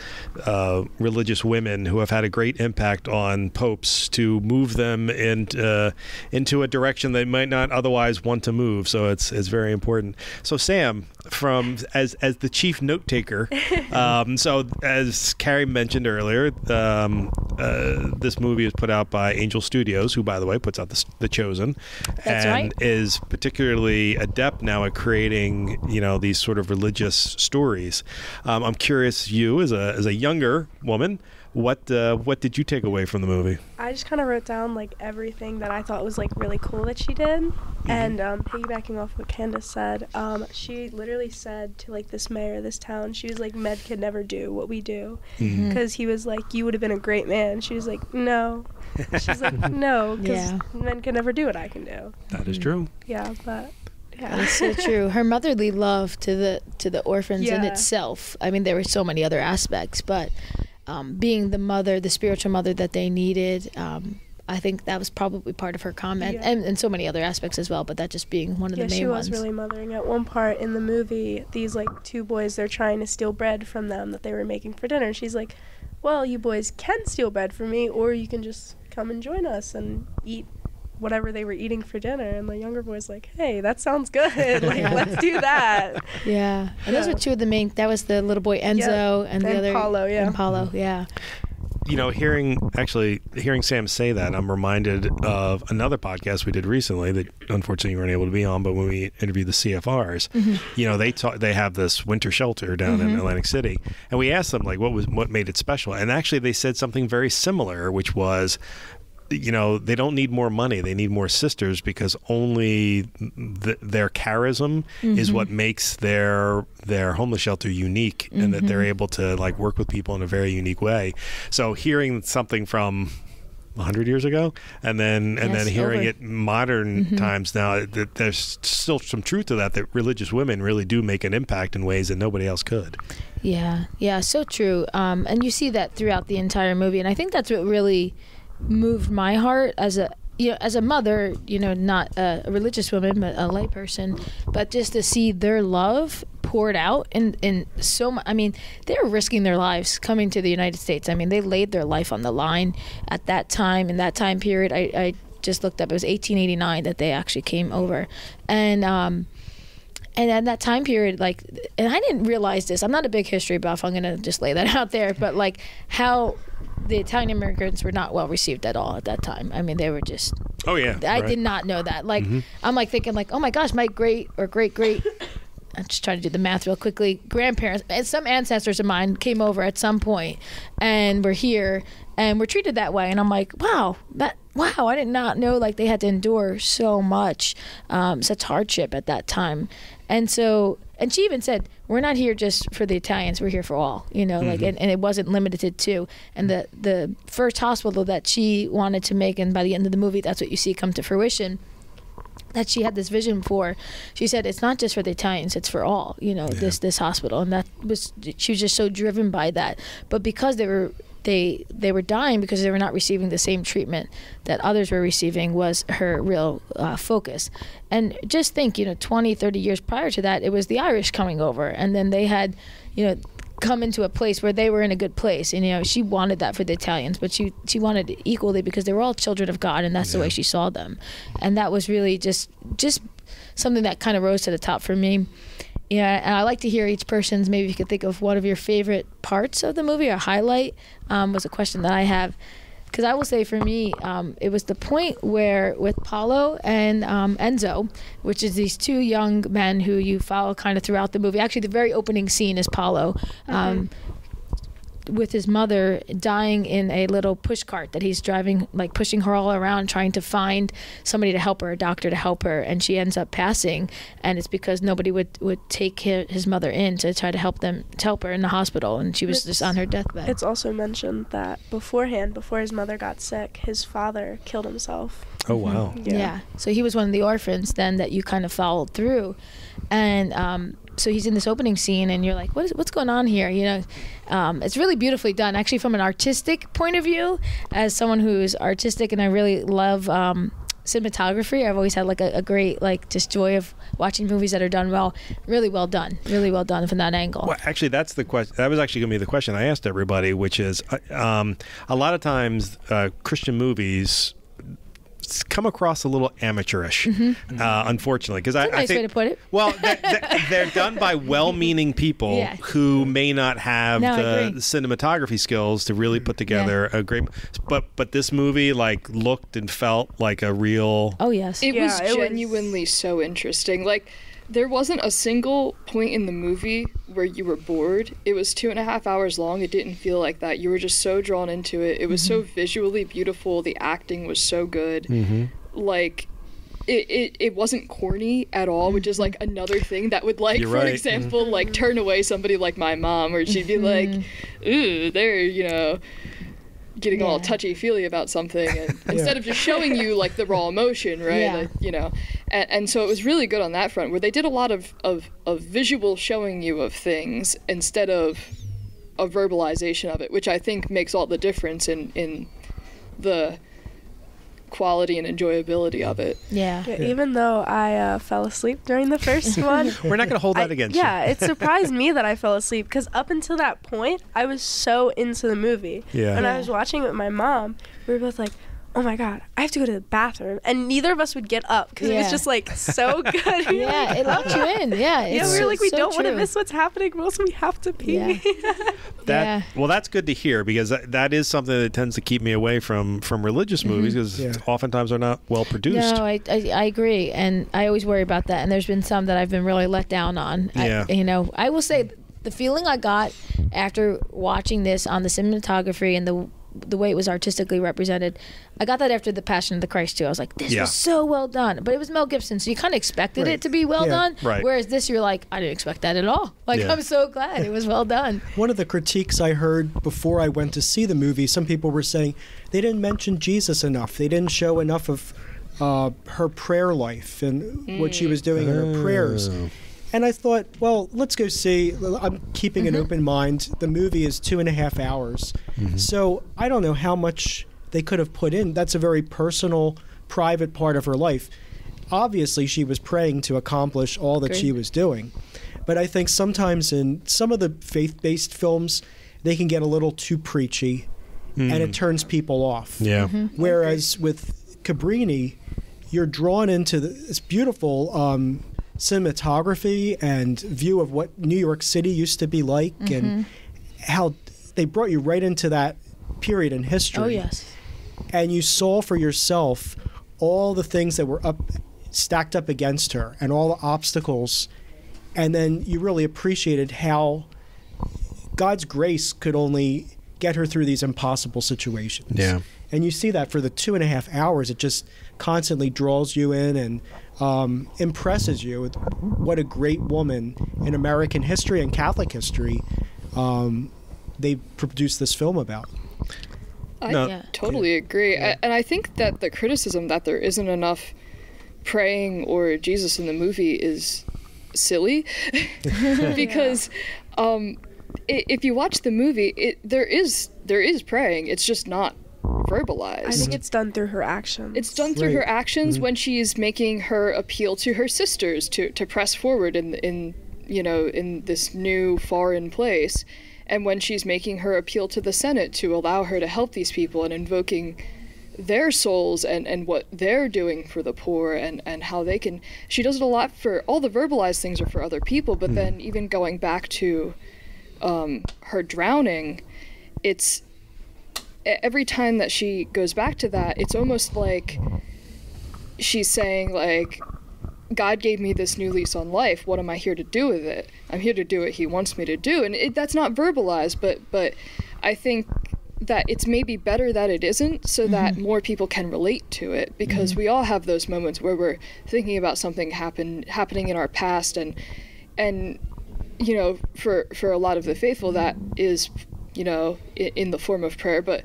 S3: uh, religious women who have had a great impact on popes to move them in, uh, into a direction they might not otherwise want to move. So it's it's very important. So Sam, from as as the chief note taker, um, so as Kari mentioned earlier, um, uh, this movie is put out by Angel Studios, who by the way puts out the, the Chosen,
S2: That's
S3: and
S2: right.
S3: is particularly adept now at creating you know these sort of religious stories. Um, I'm curious, you as a as a younger woman, what uh, what did you take away from the movie?
S5: I just kind of wrote down like everything that I thought was like really cool that she did, and um, piggybacking off what Candice said, um, she literally said to like this mayor of this town, she was like, "Med could never do what we do,"
S2: Mm-hmm.
S5: because he was like, "You would have been a great man." She was like, "No," she's like, "No," because
S2: Yeah.
S5: men can never do what I can do.
S3: That is true.
S5: Yeah, but yeah,
S2: That's so true. Her motherly love to the to the orphans in itself. I mean, there were so many other aspects, but um, being the mother, the spiritual mother that they needed, um, I think that was probably part of her comment,
S5: Yeah.
S2: and, and so many other aspects as well. But that just being one of
S5: yeah,
S2: the main
S5: she was
S2: ones.
S5: really mothering. At one part in the movie, these like two boys, they're trying to steal bread from them that they were making for dinner. She's like, "Well, you boys can steal bread from me, or you can just come and join us and eat." Whatever they were eating for dinner, and the younger boy's like, "Hey, that sounds good. like,
S2: Yeah.
S5: let's do that."
S2: yeah, and those
S5: Yeah.
S2: were two of the main. That was the little boy Enzo, and the
S5: and
S2: other
S5: Paulo, yeah.
S2: and Paulo. Yeah,
S3: You know, hearing actually hearing Sam say that, I'm reminded of another podcast we did recently that unfortunately you weren't able to be on. But when we interviewed the CFRs, mm-hmm. you know, they talk, they have this winter shelter down in mm-hmm. Atlantic City, and we asked them like what was what made it special, and actually they said something very similar, which was you know they don't need more money. They need more sisters because only th- their charism is what mm-hmm. makes their their homeless shelter unique and that they're mm-hmm. able to like work with people in a very unique way. So hearing something from 100 years ago and then and
S2: Yes,
S3: then hearing
S2: over.
S3: it modern mm-hmm. times now that there's still some truth to that that religious women really do make an impact in ways that nobody else could.
S2: Yeah, yeah, so true. Um, and you see that throughout the entire movie, and I think that's what really moved my heart as a you know as a mother, you know, not a, religious woman, but a layperson, but just to see their love poured out and in so much. I mean, they were risking their lives coming to the United States. I mean, they laid their life on the line at that time in that time period. I, I just looked up; it was 1889 that they actually came over, and. Um, and at that time period like and i didn't realize this i'm not a big history buff i'm gonna just lay that out there but like how the italian immigrants were not well received at all at that time. I mean they were just
S3: oh yeah
S2: i
S3: right.
S2: did not know that. Like i'm like thinking like oh my gosh my great or great great i'm just trying to do the math real quickly grandparents and some ancestors of mine came over at some point and were here and were treated that way and i'm like wow that wow i did not know like they had to endure so much um, such hardship at that time and so and she even said we're not here just for the italians we're here for all you know like mm-hmm. and, and it wasn't limited to and the the first hospital that she wanted to make and by the end of the movie that's what you see come to fruition that she had this vision for she said it's not just for the italians it's for all you know this this hospital and that was she was just so driven by that. But because they were they they were dying because they were not receiving the same treatment that others were receiving was her real uh, focus. And just think you know 20 30 years prior to that it was the irish coming over. And then they had you know come into a place where they were in a good place. And you know she wanted that for the italians but she she wanted it equally because they were all children of god and that's the way she saw them. And that was really just just something that kind of rose to the top for me yeah and i like to hear each person's maybe you could think of one of your favorite parts of the movie or highlight um, was a question that i have because I will say for me, um, it was the point where with Paulo and um, Enzo, which is these two young men who you follow kind of throughout the movie. Actually, the very opening scene is Paulo. Um, with his mother dying in a little push cart that he's driving, like pushing her all around, trying to find somebody to help her, a doctor to help her, and she ends up passing. And it's because nobody would would take hi- his mother in to try to help them, to help her in the hospital, and she was just on her deathbed.
S5: It's also mentioned that beforehand, before his mother got sick, his father killed himself.
S3: oh wow
S2: Yeah. So he was one of the orphans then that you kind of followed through, and um, so he's in this opening scene, and you're like, what is what's going on here? You know, um, it's really beautifully done. Actually, from an artistic point of view, as someone who's artistic and I really love. Um, cinematography. I've always had like a, a great like just joy of watching movies that are done well, really well done, really well done from that angle.
S3: Well, actually, that's the question. That was actually going to be the question I asked everybody, which is, uh, um, a lot of times uh, Christian movies come across a little amateurish, uh, unfortunately, because I,
S2: Mm-hmm. a
S3: I
S2: nice
S3: think,
S2: way to put it.
S3: Well, they're, they're- they're done by well-meaning people
S2: Yeah.
S3: who may not have
S2: No,
S3: the cinematography skills to really put together a great. But but this movie like looked and felt like a real.
S2: Oh yes.
S6: It
S5: Yeah,
S6: was
S5: it was-
S6: genuinely so interesting. Like, there wasn't a single point in the movie where you were bored. It was two and a half hours long. It didn't feel like that. You were just so drawn into it. It was so
S2: Mm-hmm.
S6: visually beautiful. The acting was so good.
S3: Mm-hmm.
S6: Like, it, it, it wasn't corny at all, which is like another thing that would like,
S3: You're
S6: for
S3: right.
S6: example, like turn away somebody like my mom, or she'd be like, "Ooh, they're you know." getting all touchy feely about something and instead of just showing you like the raw emotion right
S2: Yeah.
S6: like, you know and, and so it was really good on that front where they did a lot of, of, of visual showing you of things instead of a verbalization of it which i think makes all the difference in, in the quality and enjoyability of it
S2: yeah.
S5: Yeah, Even though I uh, fell asleep during the first one.
S3: We're not going to hold that
S5: I-
S3: against
S5: yeah,
S3: you.
S5: Yeah, it surprised me that I fell asleep because up until that point, I was so into the movie.
S3: Yeah.
S5: When
S2: Yeah.
S5: I was watching it with my mom, we were both like, "Oh my god, I have to go to the bathroom," and neither of us would get up because it was just like so good.
S2: Yeah, it locked you in. Yeah.
S5: Yeah, we were like, we
S2: so
S5: don't want to miss what's happening, or else we have to pee.
S2: Yeah.
S3: That
S2: Yeah.
S3: well, that's good to hear because that, that is something that tends to keep me away from from religious mm-hmm. movies because
S4: Yeah.
S3: oftentimes they're not well produced.
S2: No, I, I I agree, and I always worry about that. And there's been some that I've been really let down on.
S3: Yeah.
S2: I, you know, I will say the feeling I got after watching this on the cinematography and the the way it was artistically represented, I got that after the Passion of the Christ too. I was like, this
S3: Yeah.
S2: was so well done, but it was Mel Gibson, so you kind of expected
S4: Right.
S2: it to be well
S4: Yeah.
S2: done.
S3: Right.
S2: Whereas this, you're like, I didn't expect that at all. Like,
S3: Yeah.
S2: I'm so glad it was well done.
S4: One of the critiques I heard before I went to see the movie, some people were saying they didn't mention Jesus enough. They didn't show enough of uh, her prayer life and what she was doing in her prayers. And I thought, well, let's go see. I'm keeping an open mind. The movie is two and a half hours. So I don't know how much they could have put in. That's a very personal, private part of her life. Obviously, she was praying to accomplish all that she was doing. But I think sometimes in some of the faith based films, they can get a little too preachy and it turns people off.
S3: Yeah.
S4: Whereas with Cabrini, you're drawn into the, this beautiful um, cinematography and view of what New York City used to be like mm-hmm. and how they brought you right into that period in history.
S2: Oh yes.
S4: And you saw for yourself all the things that were up stacked up against her and all the obstacles. And then you really appreciated how God's grace could only get her through these impossible situations.
S3: Yeah.
S4: And you see that for the two and a half hours, it just constantly draws you in and um, impresses you with what a great woman in American history and Catholic history um, they produced this film about.
S6: I
S3: No.
S2: Yeah.
S6: totally agree. A- And I think that the criticism that there isn't enough praying or Jesus in the movie is silly because um, if you watch the movie, it there is there is praying. It's just not verbalized.
S5: I think it's done through her actions.
S6: It's done through her
S4: Right.
S6: actions when she's making her appeal to her sisters to, to press forward in in you know in this new foreign place, and when she's making her appeal to the Senate to allow her to help these people and invoking their souls and, and what they're doing for the poor and, and how they can she does it a lot for all the verbalized things are for other people but then even going back to um, her drowning it's every time that she goes back to that, it's almost like she's saying like God gave me this new lease on life. What am I here to do with it? I'm here to do what He wants me to do, and it, that's not verbalized, but but I think that it's maybe better that it isn't, so mm-hmm. that more people can relate to it, because mm-hmm. we all have those moments where we're thinking about something happen happening in our past, and and you know, for for a lot of the faithful, that is, you know, in, in the form of prayer. But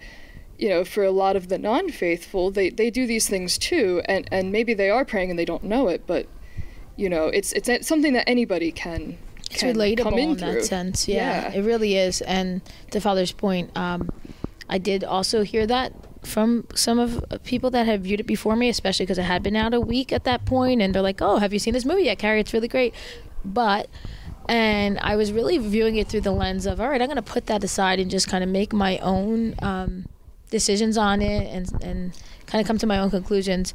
S6: you know, for a lot of the non-faithful, they they do these things too, and and maybe they are praying and they don't know it. But you know, it's it's something that anybody can
S2: It's
S6: can
S2: relatable
S6: come in,
S2: in
S6: through.
S2: that sense. Yeah,
S6: Yeah.
S2: it really is. And to Father's point, um, I did also hear that from some of uh, people that have viewed it before me, especially because it had been out a week at that point, and they're like, "Oh, have you seen this movie yet, Kari? It's really great." But and I was really viewing it through the lens of, all right, I'm going to put that aside and just kind of make my own um, decisions on it and and kind of come to my own conclusions.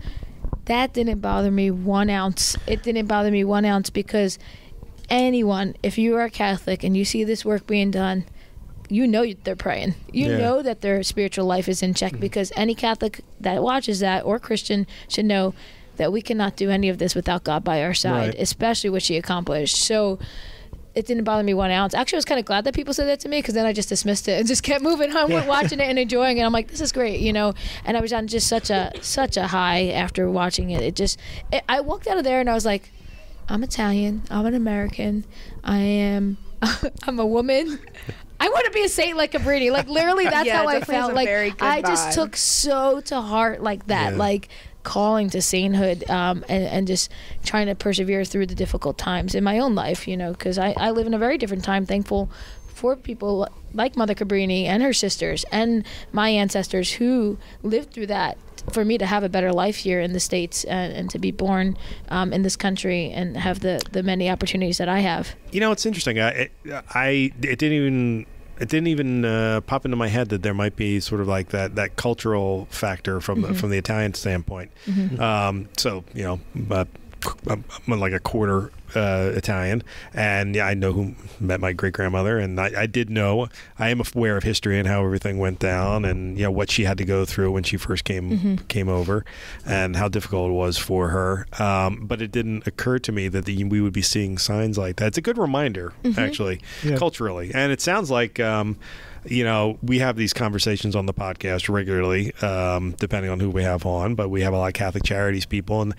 S2: That didn't bother me one ounce. It didn't bother me one ounce because anyone, if you are Catholic and you see this work being done, you know they're praying. You
S3: Yeah.
S2: know that their spiritual life is in check because any Catholic that watches that or Christian should know that we cannot do any of this without God by our side,
S3: Right.
S2: especially what she accomplished. So it didn't bother me one ounce. Actually, I was kind of glad that people said that to me because then I just dismissed it and just kept moving on with watching it and enjoying it. I'm like, this is great, you know. And I was on just such a such a high after watching it. It just, it, I walked out of there and I was like, I'm Italian. I'm an American. I am. I'm a woman. I want to be a saint like Cabrini. Like literally, that's
S5: Yeah,
S2: how I felt. Like
S5: very good
S2: I just took so to heart like that.
S3: Yeah.
S2: Like calling to sainthood um, and, and just trying to persevere through the difficult times in my own life, you know, because I, I live in a very different time, thankful for people like Mother Cabrini and her sisters and my ancestors who lived through that for me to have a better life here in the States and, and to be born um, in this country and have the, the many opportunities that I have.
S3: You know, it's interesting. I, it, I it didn't even it didn't even uh, pop into my head that there might be sort of like that that cultural factor from the from the Italian standpoint. Um, so you know, but I'm, I'm like a quarter uh, Italian, and yeah, I know who met my great grandmother, and I, I did know I am aware of history and how everything went down, and you know what she had to go through when she first came came over, and how difficult it was for her. Um, but it didn't occur to me that the, we would be seeing signs like that. It's a good reminder, actually,
S4: Yeah.
S3: culturally, and it sounds like. Um, you know, we have these conversations on the podcast regularly, um, depending on who we have on. But we have a lot of Catholic Charities people, and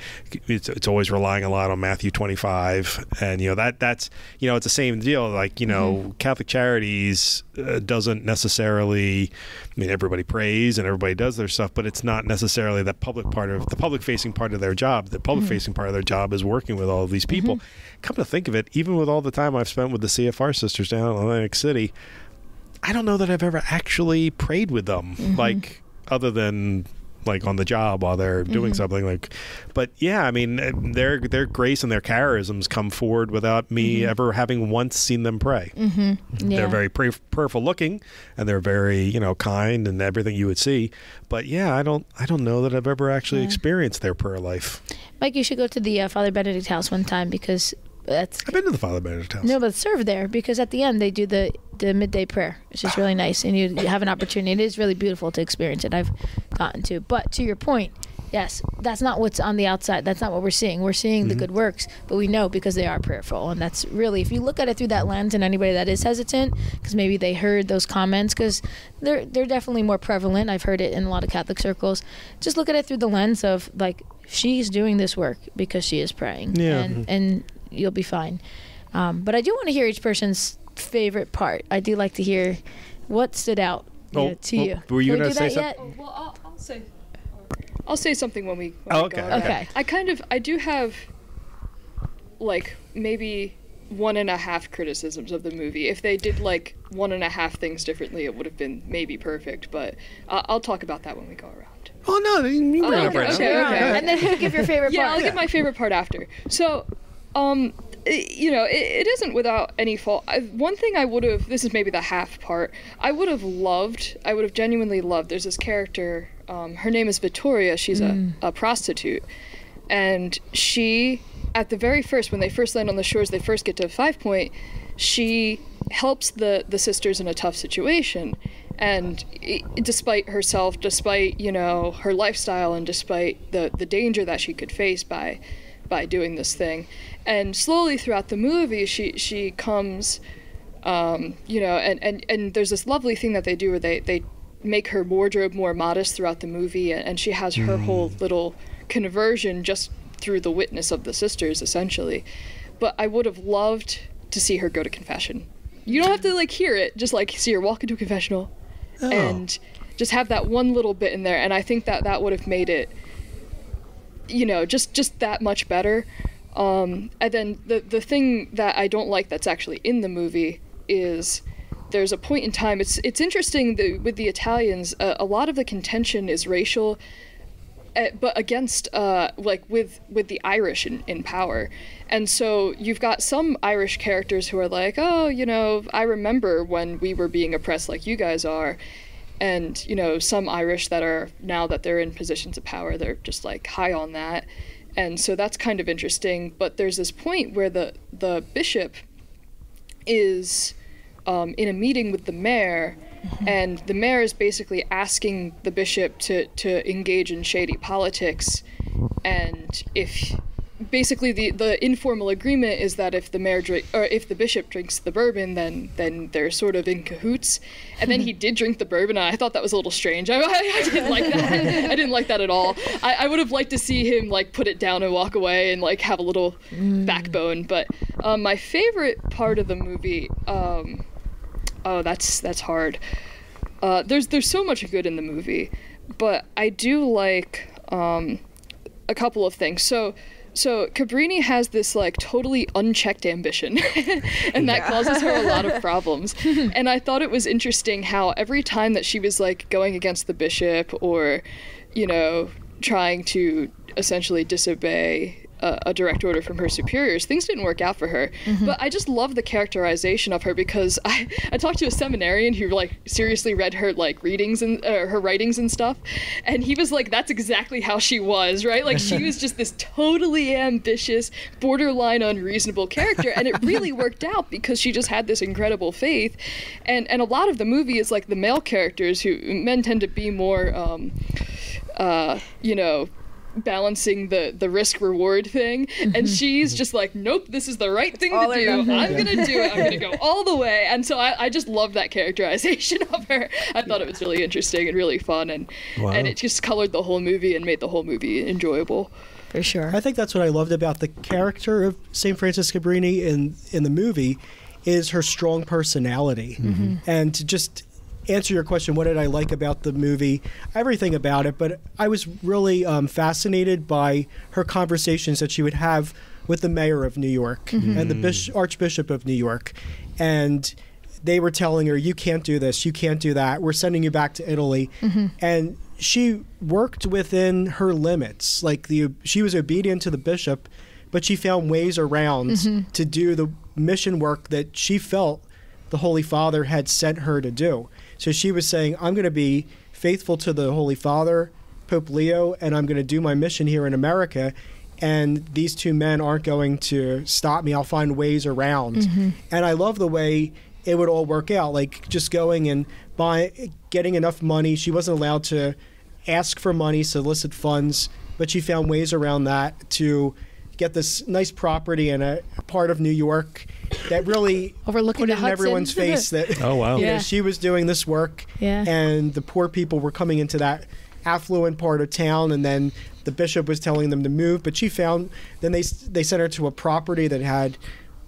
S3: it's, it's always relying a lot on Matthew 25, and you know that that's you know it's the same deal. Like you know, Catholic Charities uh, doesn't necessarily. I mean, everybody prays and everybody does their stuff, but it's not necessarily that public part of the public facing part of their job. The public facing part of their job is working with all of these people. Come to think of it, even with all the time I've spent with the CFR sisters down in Atlantic City. I don't know that I've ever actually prayed with them, like other than like on the job while they're doing something like. But yeah, I mean, uh, their their grace and their charisms come forward without me ever having once seen them pray.
S2: Yeah.
S3: They're very pray- prayerful looking, and they're very you know kind and everything you would see. But yeah, I don't I don't know that I've ever actually experienced their prayer life.
S2: Mike, you should go to the uh, Father Benedict house one time because that's
S3: I've been to the Father Benedict house.
S2: no, but serve there because at the end they do the the midday prayer, which is really nice, and you, you have an opportunity. It is really beautiful to experience it. I've gotten to, but to your point, yes, that's not what's on the outside. That's not what we're seeing. We're seeing the mm-hmm. good works, but we know because they are prayerful, and that's really if you look at it through that lens, and anybody that is hesitant because maybe they heard those comments because they're they're definitely more prevalent. I've heard it in a lot of Catholic circles. Just look at it through the lens of like she's doing this work because she is praying,
S3: Yeah.
S2: and mm-hmm. and you'll be fine. Um, but I do want to hear each person's favorite part. I do like to hear what stood out you
S3: Oh,
S2: know, to
S3: well,
S2: you.
S3: were you
S2: Can
S3: gonna
S2: do
S3: say something?
S2: yet?
S6: Well, I'll, I'll say. I'll say something when we. When
S3: Oh,
S6: we go
S3: okay,
S6: around.
S2: okay.
S6: I kind of I do have like maybe one and a half criticisms of the movie. If they did like one and a half things differently, it would have been maybe perfect. But uh, I'll talk about that when we go around.
S3: Oh no, you you bring it up
S6: okay,
S3: right now.
S6: okay, okay.
S2: And then you give your favorite part.
S6: Yeah,
S2: part.
S6: I'll give my favorite part after. So, um, i- you know, it, it isn't without any fault. I, one thing I would have, this is maybe the half part, I would have loved, I would have genuinely loved, there's this character, um, her name is Vittoria, she's a, a prostitute, and she, at the very first, when they first land on the shores, they first get to Five Point, she helps the, the sisters in a tough situation. And despite herself, despite you know her lifestyle, and despite the, the danger that she could face by by doing this thing, and slowly throughout the movie, she she comes, um, you know, and, and and there's this lovely thing that they do where they they make her wardrobe more modest throughout the movie, and, and she has her whole little conversion just through the witness of the sisters, essentially. But I would have loved to see her go to confession. You don't have to like hear it, just like see her walk into a confessional, and just have that one little bit in there. And I think that that would have made it, you know, just just that much better. Um, and then the the thing that I don't like that's actually in the movie is there's a point in time. It's it's interesting that with the Italians, uh, a lot of the contention is racial, uh, but against uh, like with with the Irish in, in power, and so you've got some Irish characters who are like, oh, you know, I remember when we were being oppressed like you guys are, and you know, some Irish that are now that they're in positions of power, they're just like high on that, and so that's kind of interesting. But there's this point where the the bishop is um, in a meeting with the mayor, and the mayor is basically asking the bishop to, to engage in shady politics. And if basically the, the informal agreement is that if the mayor drink or if the bishop drinks the bourbon, then then they're sort of in cahoots. And then he did drink the bourbon. And I thought that was a little strange. I, I, didn't like that. I didn't like that at all. I, I would have liked to see him like put it down and walk away and like have a little backbone. But um, my favorite part of the movie. Um, oh, that's that's hard. Uh, there's there's so much good in the movie, but I do like um, a couple of things. So so Cabrini has this like totally unchecked ambition, and that causes her a lot of problems. and I thought it was interesting how every time that she was like going against the bishop or, you know, trying to essentially disobey a, a direct order from her superiors, things didn't work out for her. But I just love the characterization of her because I, I talked to a seminarian who like seriously read her like readings and uh, her writings and stuff, and he was like, "That's exactly how she was, right? Like she was just this totally ambitious, borderline unreasonable character, and it really worked out because she just had this incredible faith, and and a lot of the movie is like the male characters who men tend to be more, um, uh, you know balancing the the risk reward thing and mm-hmm. she's mm-hmm. just like nope this is the right thing
S5: All
S6: to do
S5: nothing.
S6: i'm mm-hmm. gonna do it i'm gonna go all the way and so i, I just love that characterization of her i thought it was really interesting and really fun and
S3: Wow.
S6: and it just colored the whole movie and made the whole movie enjoyable
S2: For sure.
S4: I think that's what I loved about the character of St. Frances Cabrini in in the movie is her strong personality. And to just answer your question, what did I like about the movie? Everything about it, but I was really um, fascinated by her conversations that she would have with the mayor of New York mm-hmm. and the bish- Archbishop of New York, and they were telling her, "You can't do this. You can't do that. We're sending you back to Italy," mm-hmm. and she worked within her limits. Like the she was obedient to the bishop, but she found ways around mm-hmm. to do the mission work that she felt the Holy Father had sent her to do. So she was saying, "I'm going to be faithful to the Holy Father, Pope Leo, and I'm going to do my mission here in America." And these two men aren't going to stop me. I'll find ways around. Mm-hmm. And I love the way it would all work out. Like just going and buy, getting enough money. She wasn't allowed to ask for money, solicit funds, but she found ways around that to get this nice property in a part of New York that really
S2: Overlooking
S4: put it in everyone's face that
S3: Oh, wow.
S4: you know, she was doing this work
S2: Yeah.
S4: and the poor people were coming into that affluent part of town and then the bishop was telling them to move but she found then they they sent her to a property that had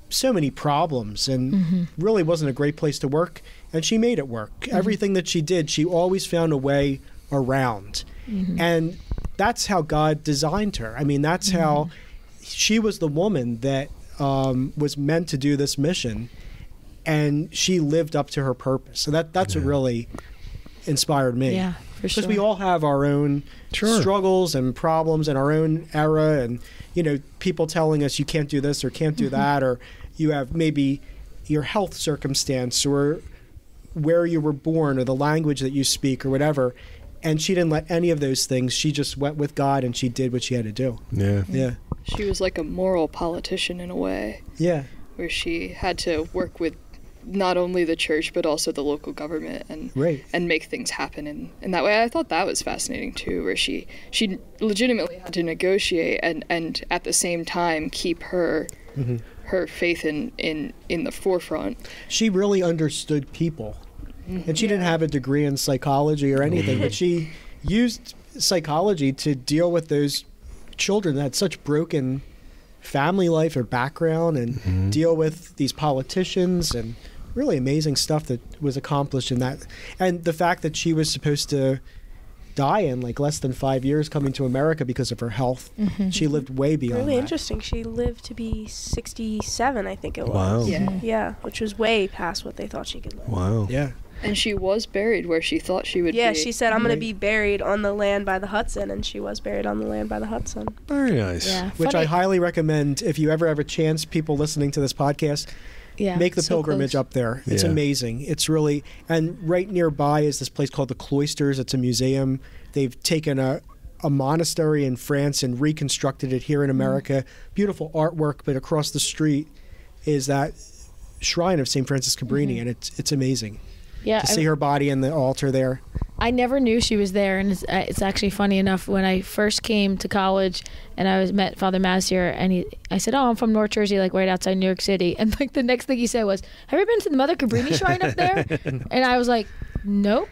S4: so many problems and
S2: Mm-hmm.
S4: really wasn't a great place to work and she made it work
S2: Mm-hmm.
S4: everything that she did she always found a way around
S2: Mm-hmm.
S4: and that's how god designed her i mean that's
S2: Mm-hmm.
S4: how she was the woman that um, was meant to do this mission and she lived up to her purpose. So that that's what really inspired me.
S2: Yeah, for
S4: because
S2: sure.
S4: we all have our own
S3: Sure.
S4: struggles and problems and our own era and you know people telling us you can't do this or can't do that or you have maybe your health circumstance or where you were born or the language that you speak or whatever and she didn't let any of those things she just went with god and she did what she had to do
S3: Yeah.
S4: yeah
S6: she was like a moral politician in a way
S4: yeah
S6: where she had to work with not only the church but also the local government and
S4: Right.
S6: and make things happen in, in that way. I thought that was fascinating too, where she she legitimately had to negotiate and, and at the same time keep her
S4: Mm-hmm.
S6: her faith in, in in the forefront.
S4: she really understood people. And she didn't have a degree in psychology or anything, but she used psychology to deal with those children that had such broken family life or background and deal with these politicians and really amazing stuff that was accomplished in that. And the fact that she was supposed to die in like less than five years coming to America because of her health.
S2: Mm-hmm.
S4: She lived way beyond
S5: Really
S4: that.
S5: interesting. She lived to be 67, I think it was.
S3: Wow.
S6: Yeah.
S5: Yeah, which was way past what they thought she could live.
S3: Wow.
S4: Yeah.
S6: And she was buried where she thought she would
S5: Yeah,
S6: be.
S5: Yeah, she said, I'm going to be buried on the land by the Hudson, and she was buried on the land by the Hudson.
S3: Very nice.
S2: Yeah.
S4: Which
S2: Funny-
S4: I highly recommend if you ever have a chance, people listening to this podcast,
S2: yeah,
S4: make the
S2: so
S4: pilgrimage
S2: close.
S4: up there. It's
S3: Yeah.
S4: amazing. It's really and right nearby is this place called the Cloisters. It's a museum. They've taken a a monastery in France and reconstructed it here in
S2: Mm-hmm.
S4: America. Beautiful artwork, but across the street is that shrine of St. Frances Cabrini, and it's it's amazing
S2: Yeah,
S4: to
S2: I-
S4: see her body in the altar there.
S2: I never knew she was there, and it's, uh, it's actually funny enough. When I first came to college, and I was met Father Massier, and he, I said, "Oh, I'm from North Jersey, like right outside New York City." And like the next thing he said was, "Have you been to the Mother Cabrini shrine up there?" and I was like, "Nope."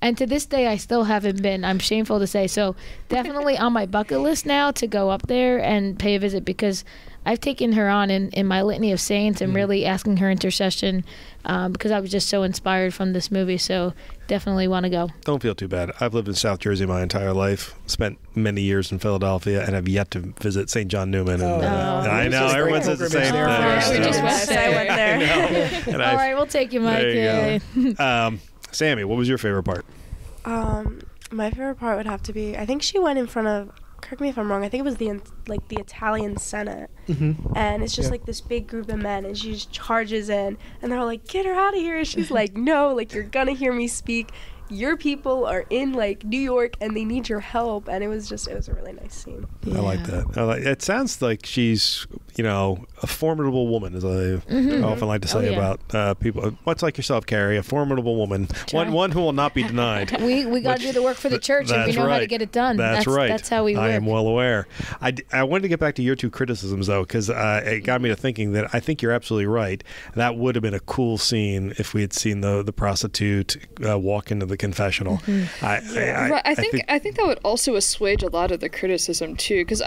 S2: And to this day, I still haven't been. I'm shameful to say. So definitely on my bucket list now to go up there and pay a visit because I've taken her on in, in my litany of saints and really asking her intercession um, because I was just so inspired from this movie. So definitely want to go.
S3: Don't feel too bad. I've lived in South Jersey my entire life. Spent many years in Philadelphia, and have yet to visit St. John Neumann. And,
S4: Oh,
S3: uh,
S2: no.
S3: I know
S4: just a
S3: everyone says the
S4: pilgrimage
S3: same
S4: there
S3: thing.
S4: for
S2: Yeah,
S4: us.
S2: we
S3: so-
S2: just went
S5: Yes, I went there.
S3: And
S2: All
S3: I've-
S2: right, we'll take you, Mike.
S3: There you
S2: Yay.
S3: Um, Sammy, what was your favorite part?
S5: Um, my favorite part would have to be I think she went in front of. Correct me if I'm wrong. I think it was the like the Italian Senate,
S4: Mm-hmm.
S5: and it's just
S4: Yeah.
S5: like this big group of men, and she just charges in, and they're all like, "Get her out of here!" And she's like, "No, like you're gonna hear me speak. Your people are in like New York, and they need your help." And it was just it was a really nice scene.
S3: I like that. I like, it sounds like she's, you know, a formidable woman, as I often like to say
S2: Oh, yeah.
S3: about uh, people. Much like yourself, Kari, a formidable woman, one
S2: Try.
S3: one who will not be denied.
S2: We we got to do the work for the church, and we
S3: That's
S2: know how to get it done.
S3: That's, right.
S2: That's how we work.
S3: I am well aware. I, I wanted to get back to your two criticisms though, because uh, it got me to thinking that I think you're absolutely right. That would have been a cool scene if we had seen the the prostitute uh, walk into the confessional.
S2: Mm-hmm.
S3: I, I,
S6: Right, I think I think that would also assuage a lot of the criticism too, because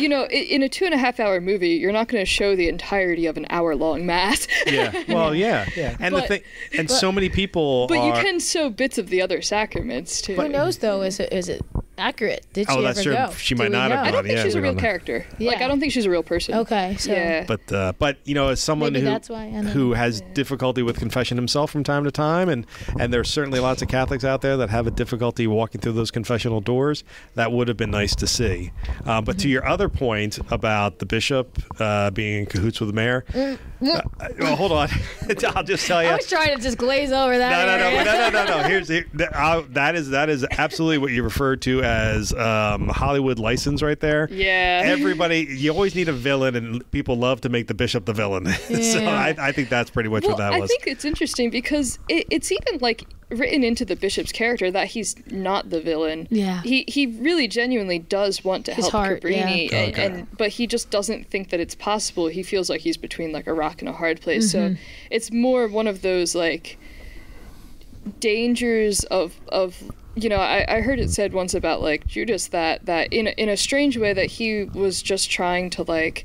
S6: you know, in a two and a half hour movie, you're not going to show the entirety of an hour long mass.
S3: yeah. Well, yeah.
S4: Yeah.
S3: And the thing, and so many people.
S6: but you can show bits of the other sacraments too.
S2: Who knows though? Is it is it accurate? Did she
S3: Oh, that's
S2: ever
S3: true.
S2: go?
S3: She might
S2: we
S3: not have
S2: know?
S6: I don't think
S3: Yeah,
S6: she's a real
S3: don't know.
S6: character. Like I don't think she's a real person.
S2: Okay, so
S6: Yeah.
S3: But uh, but you know, as someone
S2: Maybe
S3: who
S2: that's why, I know.
S3: who has difficulty with confession himself from time to time, and and there's certainly lots of Catholics out there that have a difficulty walking through those confessional doors. That would have been nice to see. Uh, but to your other point about the bishop uh, being in cahoots with the mayor, uh, well, hold on, I'll just tell you.
S2: I was trying to just glaze over that.
S3: No, no, no, no, no, no, no. Here's here, uh, that is that is absolutely what you refer to as um, Hollywood license right there.
S6: Yeah.
S3: Everybody, you always need a villain, and people love to make the bishop the villain. so
S2: Yeah.
S3: I, I think that's pretty much
S6: well,
S3: what that was.
S6: I think it's interesting because it, it's even like written into the bishop's character that he's not the villain.
S2: Yeah.
S6: He he really genuinely does want to
S2: His
S6: help
S2: heart,
S6: Cabrini,
S2: yeah.
S6: and,
S3: Okay.
S6: and but he just doesn't think that it's possible. He feels like he's between like a rock and a hard place.
S2: Mm-hmm.
S6: So it's more one of those like dangers of of you know I, I heard it said once about like Judas that that in a, in a strange way that he was just trying to like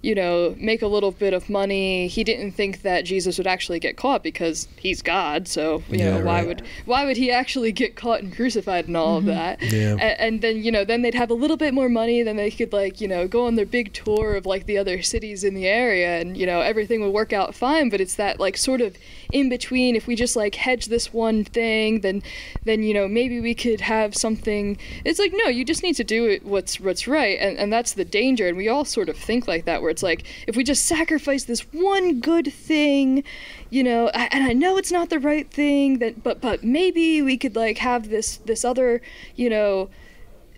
S6: you know make a little bit of money. He didn't think that Jesus would actually get caught because he's God so you
S3: Yeah,
S6: know why
S3: right.
S6: would why would he actually get caught and crucified and all of mm-hmm. that?
S3: Yeah.
S6: A- and, then you know then they'd have a little bit more money then they could like you know go on their big tour of like the other cities in the area and you know everything would work out fine but it's that like sort of in between. If we just like hedge this one thing then then you know maybe we could have something. It's like no you just need to do it what's what's right and, and that's the danger and we all sort of think like that where it's like if we just sacrifice this one good thing you know I, and i know it's not the right thing that but but maybe we could like have this this other you know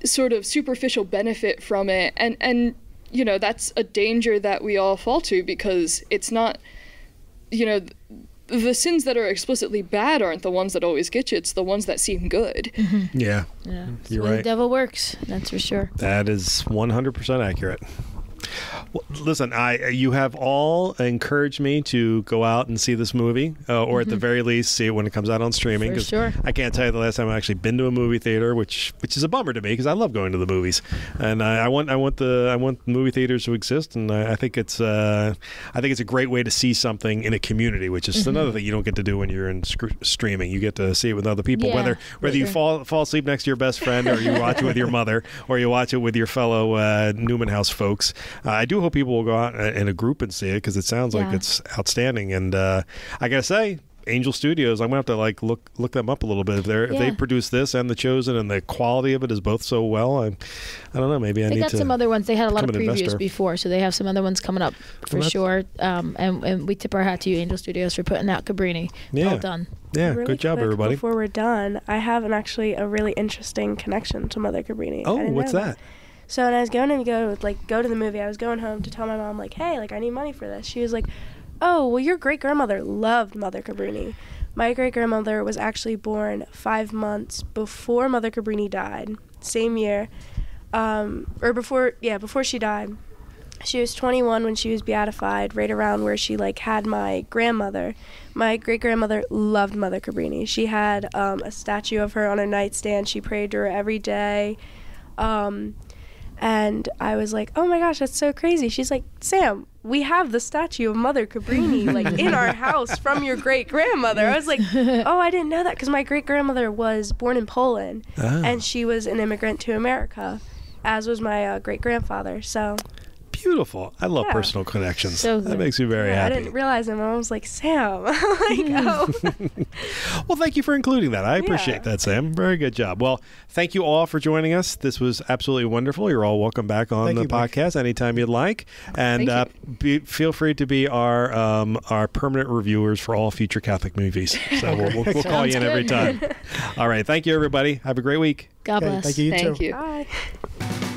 S6: sort of superficial benefit from it and and you know that's a danger that we all fall to because it's not you know the sins that are explicitly bad aren't the ones that always get you it's the ones that seem good
S3: mm-hmm.
S2: yeah, Yeah,
S3: You're
S2: the way
S3: right.
S2: The devil works. That's for sure.
S3: that is 100% accurate. Well, listen, I you have all encouraged me to go out and see this movie, uh, or at the very least, see it when it comes out on streaming.
S2: For sure.
S3: I can't tell you the last time I've actually been to a movie theater, which which is a bummer to me because I love going to the movies, and I, I want I want the I want movie theaters to exist, and I, I think it's uh, I think it's a great way to see something in a community, which is
S2: Mm-hmm.
S3: another thing you don't get to do when you're in sc- streaming. You get to see it with other people,
S2: Yeah,
S3: whether whether you fall fall asleep next to your best friend, or you watch it with your mother, or you watch it with your fellow uh, Newman House folks. Uh, I do hope people will go out uh, in a group and see it because it sounds like it's outstanding. And uh, I gotta say, Angel Studios, I'm gonna have to like look look them up a little bit. If they are if they produce this and The Chosen, and the quality of it is both so well, I, I don't know. Maybe I
S2: They
S3: need
S2: got
S3: to.
S2: some other ones. They had a lot of previews
S3: investor.
S2: before, so they have some other ones coming up for
S3: that's-
S2: sure. Um, and, and we tip our hat to you, Angel Studios, for putting out Cabrini.
S3: Yeah.
S2: Well done.
S3: yeah,
S5: Really
S3: good job,
S5: quick
S3: everybody.
S5: Before we're done, I have an actually a really interesting connection to Mother Cabrini.
S3: Oh, what's
S5: know
S3: that?
S5: So when I was going to go like go to the movie, I was going home to tell my mom like, hey, like I need money for this. She was like, oh, well your great grandmother loved Mother Cabrini. My great grandmother was actually born five months before Mother Cabrini died, same year, um, or before yeah before she died. She was 21 when she was beatified, right around where she like had my grandmother. My great grandmother loved Mother Cabrini. She had um, a statue of her on her nightstand. She prayed to her every day. Um, and I was like, "Oh my gosh, that's so crazy." She's like, "Sam, we have the statue of Mother Cabrini like in our house from your great grandmother." I was like, "Oh, I didn't know that because my great grandmother was born in Poland,
S3: Ah.
S5: and she was an immigrant to America, as was my uh, great grandfather." So
S3: Beautiful. I love
S5: Yeah.
S3: personal connections.
S2: So
S3: that makes me very
S5: yeah, I didn't realize it. and I was like, "Sam," like, oh,
S3: Well, thank you for including that. I appreciate
S5: Yeah.
S3: that, Sam. Very good job. Well, thank you all for joining us. This was absolutely wonderful. You're all welcome back on
S4: Thank
S3: the
S4: you, Mike.
S3: podcast anytime you'd like, and
S6: Thank
S3: uh, be, feel free to be our um, our permanent reviewers for all future Catholic movies. So we'll, we'll, we'll call you in
S2: Sounds
S3: every time. all right. Thank you, everybody. Have a great week.
S2: God
S4: Okay,
S2: bless.
S4: thank you. You
S6: Thank
S4: too.
S6: you.
S5: bye.